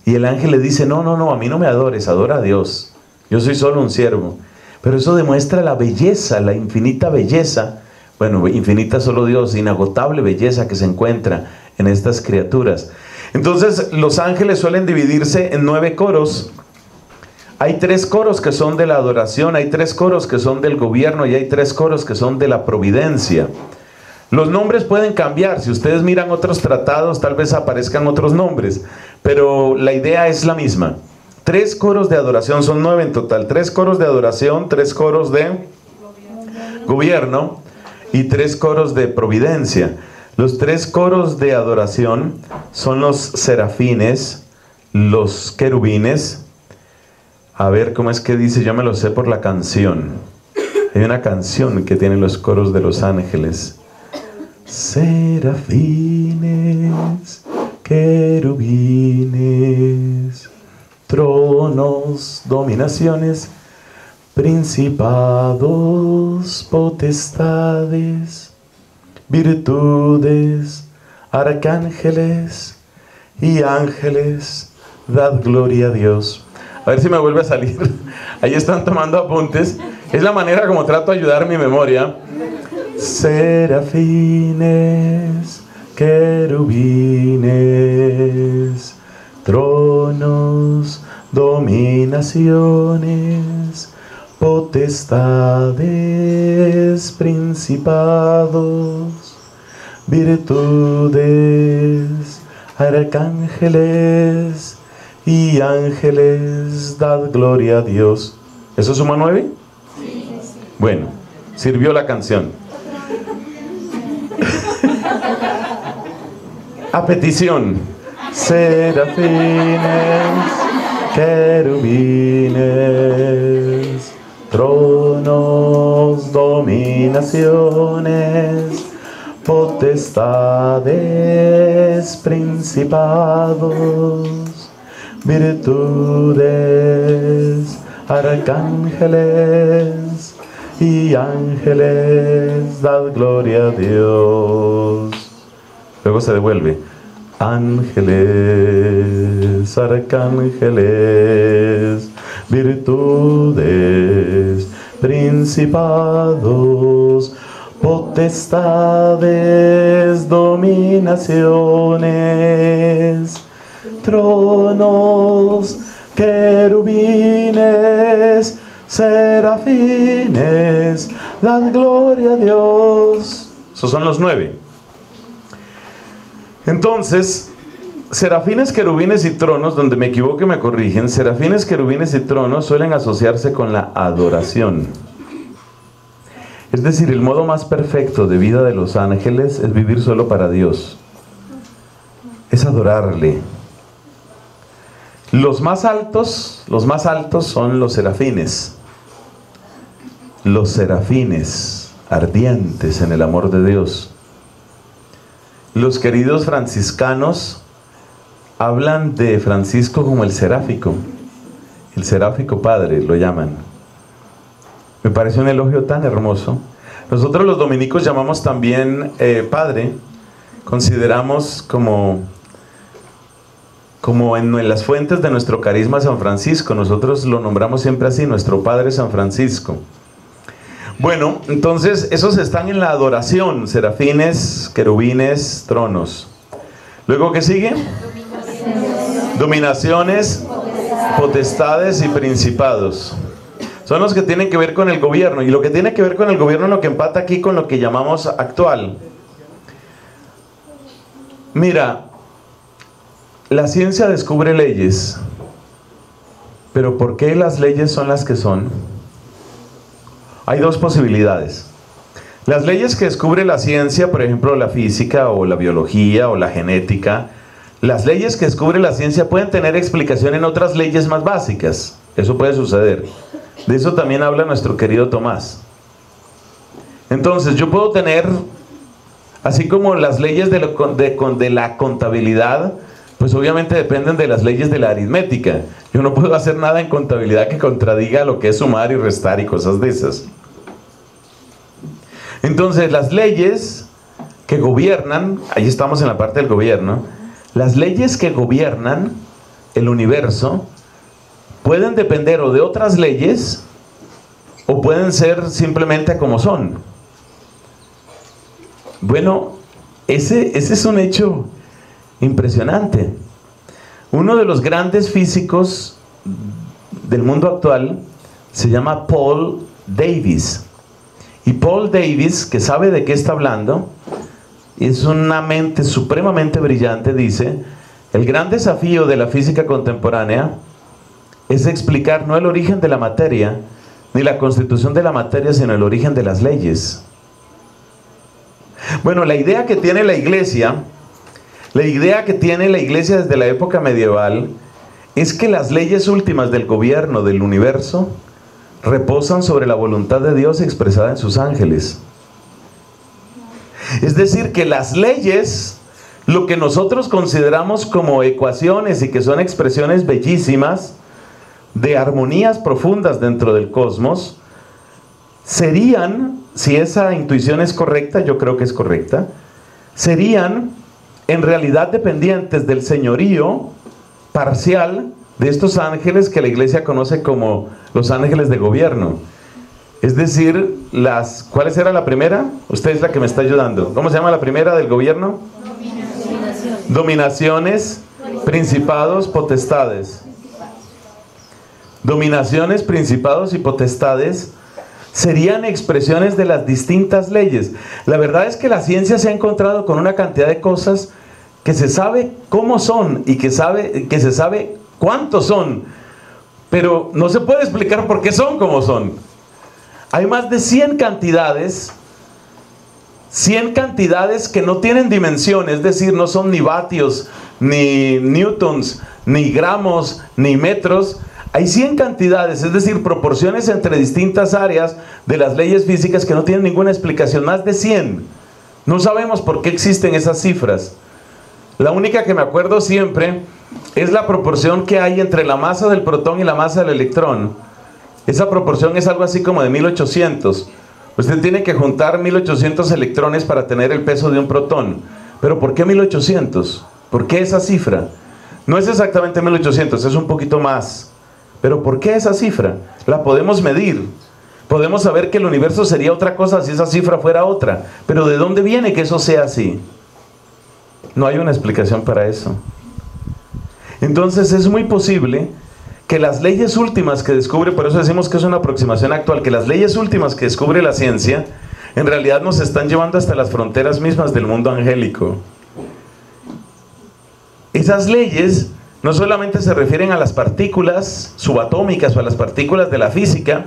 Y el ángel le dice, no, no, no, a mí no me adores, adora a Dios. Yo soy solo un siervo. Pero eso demuestra la belleza, la infinita belleza, bueno, infinita solo Dios, inagotable belleza que se encuentra en estas criaturas. Entonces los ángeles suelen dividirse en nueve coros. Hay tres coros que son de la adoración, hay tres coros que son del gobierno y hay tres coros que son de la providencia. Los nombres pueden cambiar, si ustedes miran otros tratados tal vez aparezcan otros nombres, pero la idea es la misma. Tres coros de adoración, son nueve en total, tres coros de adoración, tres coros de gobierno y tres coros de providencia. Los tres coros de adoración son los serafines, los querubines. A ver, ¿cómo es que dice? Yo me lo sé por la canción. Hay una canción que tiene los coros de los ángeles. Serafines, querubines, tronos, dominaciones, principados, potestades virtudes, arcángeles y ángeles, dad gloria a Dios. A ver si me vuelve a salir. Ahí están tomando apuntes. Es la manera como trato de ayudar mi memoria. Serafines, querubines, tronos, dominaciones, potestades, principados virtudes, arcángeles y ángeles, dad gloria a Dios. ¿Eso suma nueve? Bueno, sirvió la canción. a petición, serafines, querubines, tronos, dominaciones potestades, principados, virtudes, arcángeles y ángeles, dad gloria a Dios. Luego se devuelve. Ángeles, arcángeles, virtudes, principados, potestades, dominaciones, tronos, querubines, serafines, la gloria a Dios. Esos son los nueve. Entonces, serafines, querubines y tronos, donde me equivoque me corrigen, serafines, querubines y tronos suelen asociarse con la adoración. Es decir, el modo más perfecto de vida de los ángeles es vivir solo para Dios. Es adorarle. Los más altos, los más altos son los serafines. Los serafines ardientes en el amor de Dios. Los queridos franciscanos hablan de Francisco como el seráfico. El seráfico padre lo llaman. Me parece un elogio tan hermoso. Nosotros los dominicos llamamos también eh, Padre, consideramos como como en las fuentes de nuestro carisma San Francisco. Nosotros lo nombramos siempre así, nuestro Padre San Francisco. Bueno, entonces esos están en la adoración, serafines, querubines, tronos. Luego, ¿qué sigue? Dominaciones, potestades y principados. Son los que tienen que ver con el gobierno. Y lo que tiene que ver con el gobierno es lo que empata aquí con lo que llamamos actual. Mira, la ciencia descubre leyes, pero ¿por qué las leyes son las que son? Hay dos posibilidades. Las leyes que descubre la ciencia, por ejemplo la física o la biología o la genética, las leyes que descubre la ciencia pueden tener explicación en otras leyes más básicas. Eso puede suceder. De eso también habla nuestro querido Tomás. Entonces, yo puedo tener, así como las leyes de, la contabilidad, pues obviamente dependen de las leyes de la aritmética. Yo no puedo hacer nada en contabilidad que contradiga lo que es sumar y restar y cosas de esas. Entonces, las leyes que gobiernan, ahí estamos en la parte del gobierno, las leyes que gobiernan el universo pueden depender o de otras leyes o pueden ser simplemente como son. Bueno, ese, ese es un hecho impresionante. Uno de los grandes físicos del mundo actual se llama Paul Davis. Y Paul Davis, que sabe de qué está hablando, es una mente supremamente brillante, dice, el gran desafío de la física contemporánea es explicar no el origen de la materia, ni la constitución de la materia, sino el origen de las leyes. Bueno, la idea que tiene la iglesia, la idea que tiene la iglesia desde la época medieval, es que las leyes últimas del gobierno del universo reposan sobre la voluntad de Dios expresada en sus ángeles. Es decir, que las leyes, lo que nosotros consideramos como ecuaciones y que son expresiones bellísimas, de armonías profundas dentro del cosmos, serían, si esa intuición es correcta, yo creo que es correcta, serían en realidad dependientes del señorío parcial de estos ángeles que la iglesia conoce como los ángeles de gobierno. Es decir, las, ¿cuál era la primera? Usted es la que me está ayudando. ¿Cómo se llama la primera del gobierno? Dominaciones, Dominaciones principados, potestades dominaciones, principados y potestades serían expresiones de las distintas leyes. La verdad es que la ciencia se ha encontrado con una cantidad de cosas que se sabe cómo son y que, sabe, que se sabe cuántos son, pero no se puede explicar por qué son como son. Hay más de 100 cantidades, 100 cantidades que no tienen dimensión, es decir, no son ni vatios, ni newtons, ni gramos, ni metros, hay 100 cantidades, es decir, proporciones entre distintas áreas de las leyes físicas que no tienen ninguna explicación, más de 100. No sabemos por qué existen esas cifras. La única que me acuerdo siempre es la proporción que hay entre la masa del protón y la masa del electrón. Esa proporción es algo así como de 1800. Usted tiene que juntar 1800 electrones para tener el peso de un protón. Pero ¿por qué 1800? ¿Por qué esa cifra? No es exactamente 1800, es un poquito más. Pero ¿por qué esa cifra? La podemos medir. Podemos saber que el universo sería otra cosa si esa cifra fuera otra. Pero ¿de dónde viene que eso sea así? No hay una explicación para eso. Entonces es muy posible que las leyes últimas que descubre, por eso decimos que es una aproximación actual, que las leyes últimas que descubre la ciencia, en realidad nos están llevando hasta las fronteras mismas del mundo angélico. Esas leyes no solamente se refieren a las partículas subatómicas o a las partículas de la física,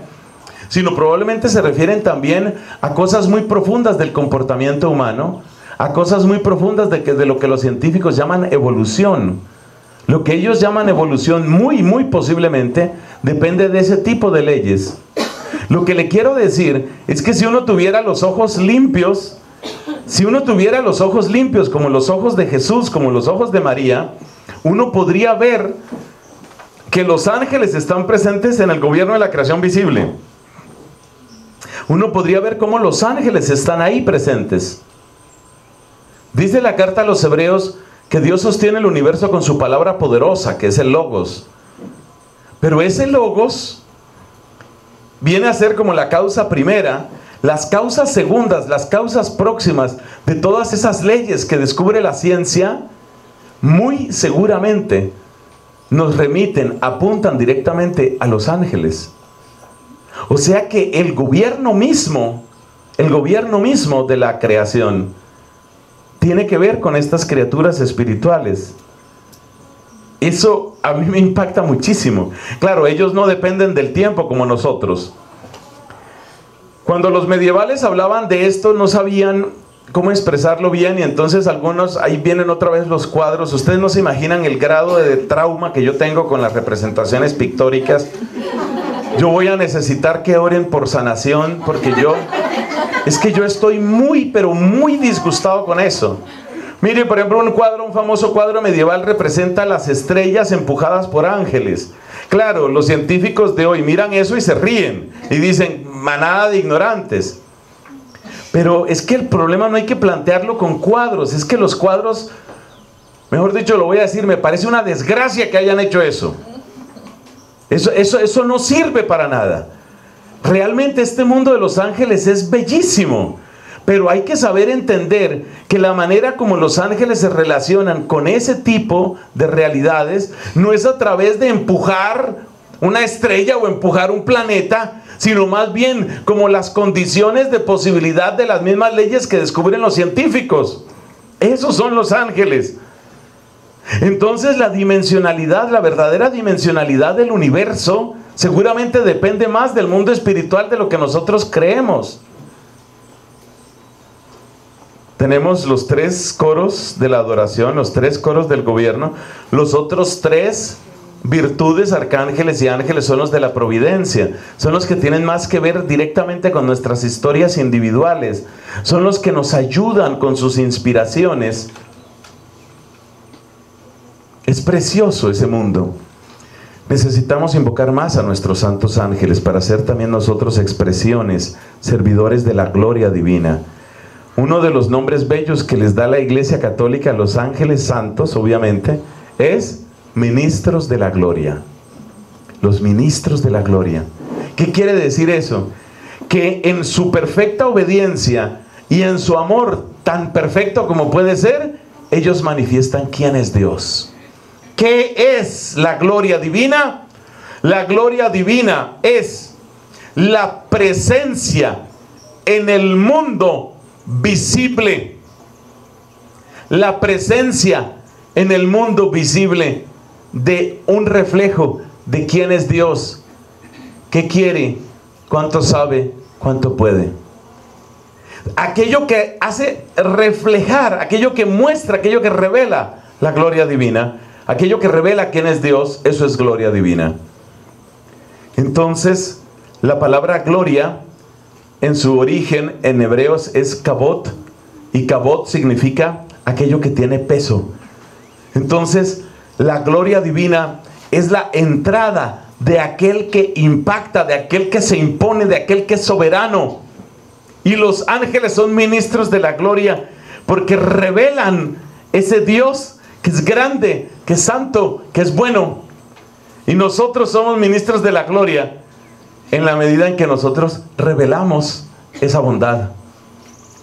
sino probablemente se refieren también a cosas muy profundas del comportamiento humano, a cosas muy profundas de, que, de lo que los científicos llaman evolución. Lo que ellos llaman evolución muy, muy posiblemente depende de ese tipo de leyes. Lo que le quiero decir es que si uno tuviera los ojos limpios, si uno tuviera los ojos limpios como los ojos de Jesús, como los ojos de María, uno podría ver que los ángeles están presentes en el gobierno de la creación visible. Uno podría ver cómo los ángeles están ahí presentes. Dice la carta a los hebreos que Dios sostiene el universo con su palabra poderosa, que es el logos. Pero ese logos viene a ser como la causa primera, las causas segundas, las causas próximas de todas esas leyes que descubre la ciencia, muy seguramente nos remiten, apuntan directamente a los ángeles. O sea que el gobierno mismo, el gobierno mismo de la creación, tiene que ver con estas criaturas espirituales. Eso a mí me impacta muchísimo. Claro, ellos no dependen del tiempo como nosotros. Cuando los medievales hablaban de esto, no sabían cómo expresarlo bien y entonces algunos, ahí vienen otra vez los cuadros, ustedes no se imaginan el grado de trauma que yo tengo con las representaciones pictóricas. Yo voy a necesitar que oren por sanación porque yo, es que yo estoy muy, pero muy disgustado con eso. Mire, por ejemplo, un cuadro, un famoso cuadro medieval representa las estrellas empujadas por ángeles. Claro, los científicos de hoy miran eso y se ríen y dicen, manada de ignorantes. Pero es que el problema no hay que plantearlo con cuadros, es que los cuadros, mejor dicho, lo voy a decir, me parece una desgracia que hayan hecho eso. Eso, eso, eso no sirve para nada. Realmente este mundo de los ángeles es bellísimo. Pero hay que saber entender que la manera como los ángeles se relacionan con ese tipo de realidades no es a través de empujar una estrella o empujar un planeta, sino más bien como las condiciones de posibilidad de las mismas leyes que descubren los científicos. Esos son los ángeles. Entonces la dimensionalidad, la verdadera dimensionalidad del universo, seguramente depende más del mundo espiritual de lo que nosotros creemos. Tenemos los tres coros de la adoración, los tres coros del gobierno, los otros tres virtudes, arcángeles y ángeles son los de la providencia, son los que tienen más que ver directamente con nuestras historias individuales, son los que nos ayudan con sus inspiraciones. Es precioso ese mundo. Necesitamos invocar más a nuestros santos ángeles para ser también nosotros expresiones, servidores de la gloria divina. Uno de los nombres bellos que les da la Iglesia Católica a los ángeles santos, obviamente, es ministros de la gloria. Los ministros de la gloria. ¿Qué quiere decir eso? Que en su perfecta obediencia y en su amor tan perfecto como puede ser, ellos manifiestan quién es Dios. ¿Qué es la gloria divina? La gloria divina es la presencia en el mundo visible. La presencia en el mundo visible de un reflejo de quién es Dios, qué quiere, cuánto sabe, cuánto puede. Aquello que hace reflejar, aquello que muestra, aquello que revela la gloria divina, aquello que revela quién es Dios, eso es gloria divina. Entonces, la palabra gloria en su origen en hebreos es kabot y kabot significa aquello que tiene peso. Entonces, la gloria divina es la entrada de aquel que impacta, de aquel que se impone, de aquel que es soberano. Y los ángeles son ministros de la gloria porque revelan ese Dios que es grande, que es santo, que es bueno. Y nosotros somos ministros de la gloria en la medida en que nosotros revelamos esa bondad,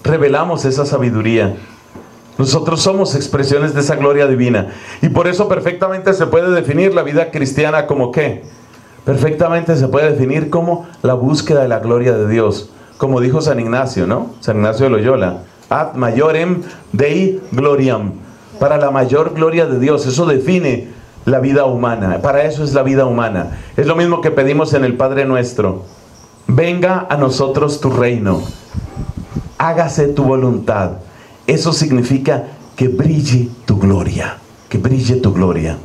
revelamos esa sabiduría. Nosotros somos expresiones de esa gloria divina. Y por eso perfectamente se puede definir la vida cristiana como qué. Perfectamente se puede definir como la búsqueda de la gloria de Dios. Como dijo San Ignacio, ¿no? San Ignacio de Loyola. Ad majorem Dei gloriam. Para la mayor gloria de Dios. Eso define la vida humana. Para eso es la vida humana. Es lo mismo que pedimos en el Padre nuestro. Venga a nosotros tu reino. Hágase tu voluntad. Eso significa que brille tu gloria. Que brille tu gloria.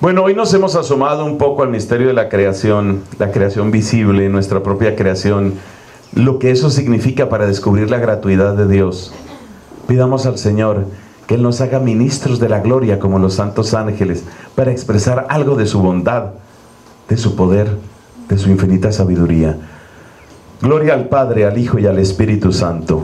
Bueno, hoy nos hemos asomado un poco al misterio de la creación, la creación visible, nuestra propia creación, lo que eso significa para descubrir la gratuidad de Dios. Pidamos al Señor que Él nos haga ministros de la gloria como los santos ángeles, para expresar algo de su bondad, de su poder, de su infinita sabiduría. Gloria al Padre, al Hijo y al Espíritu Santo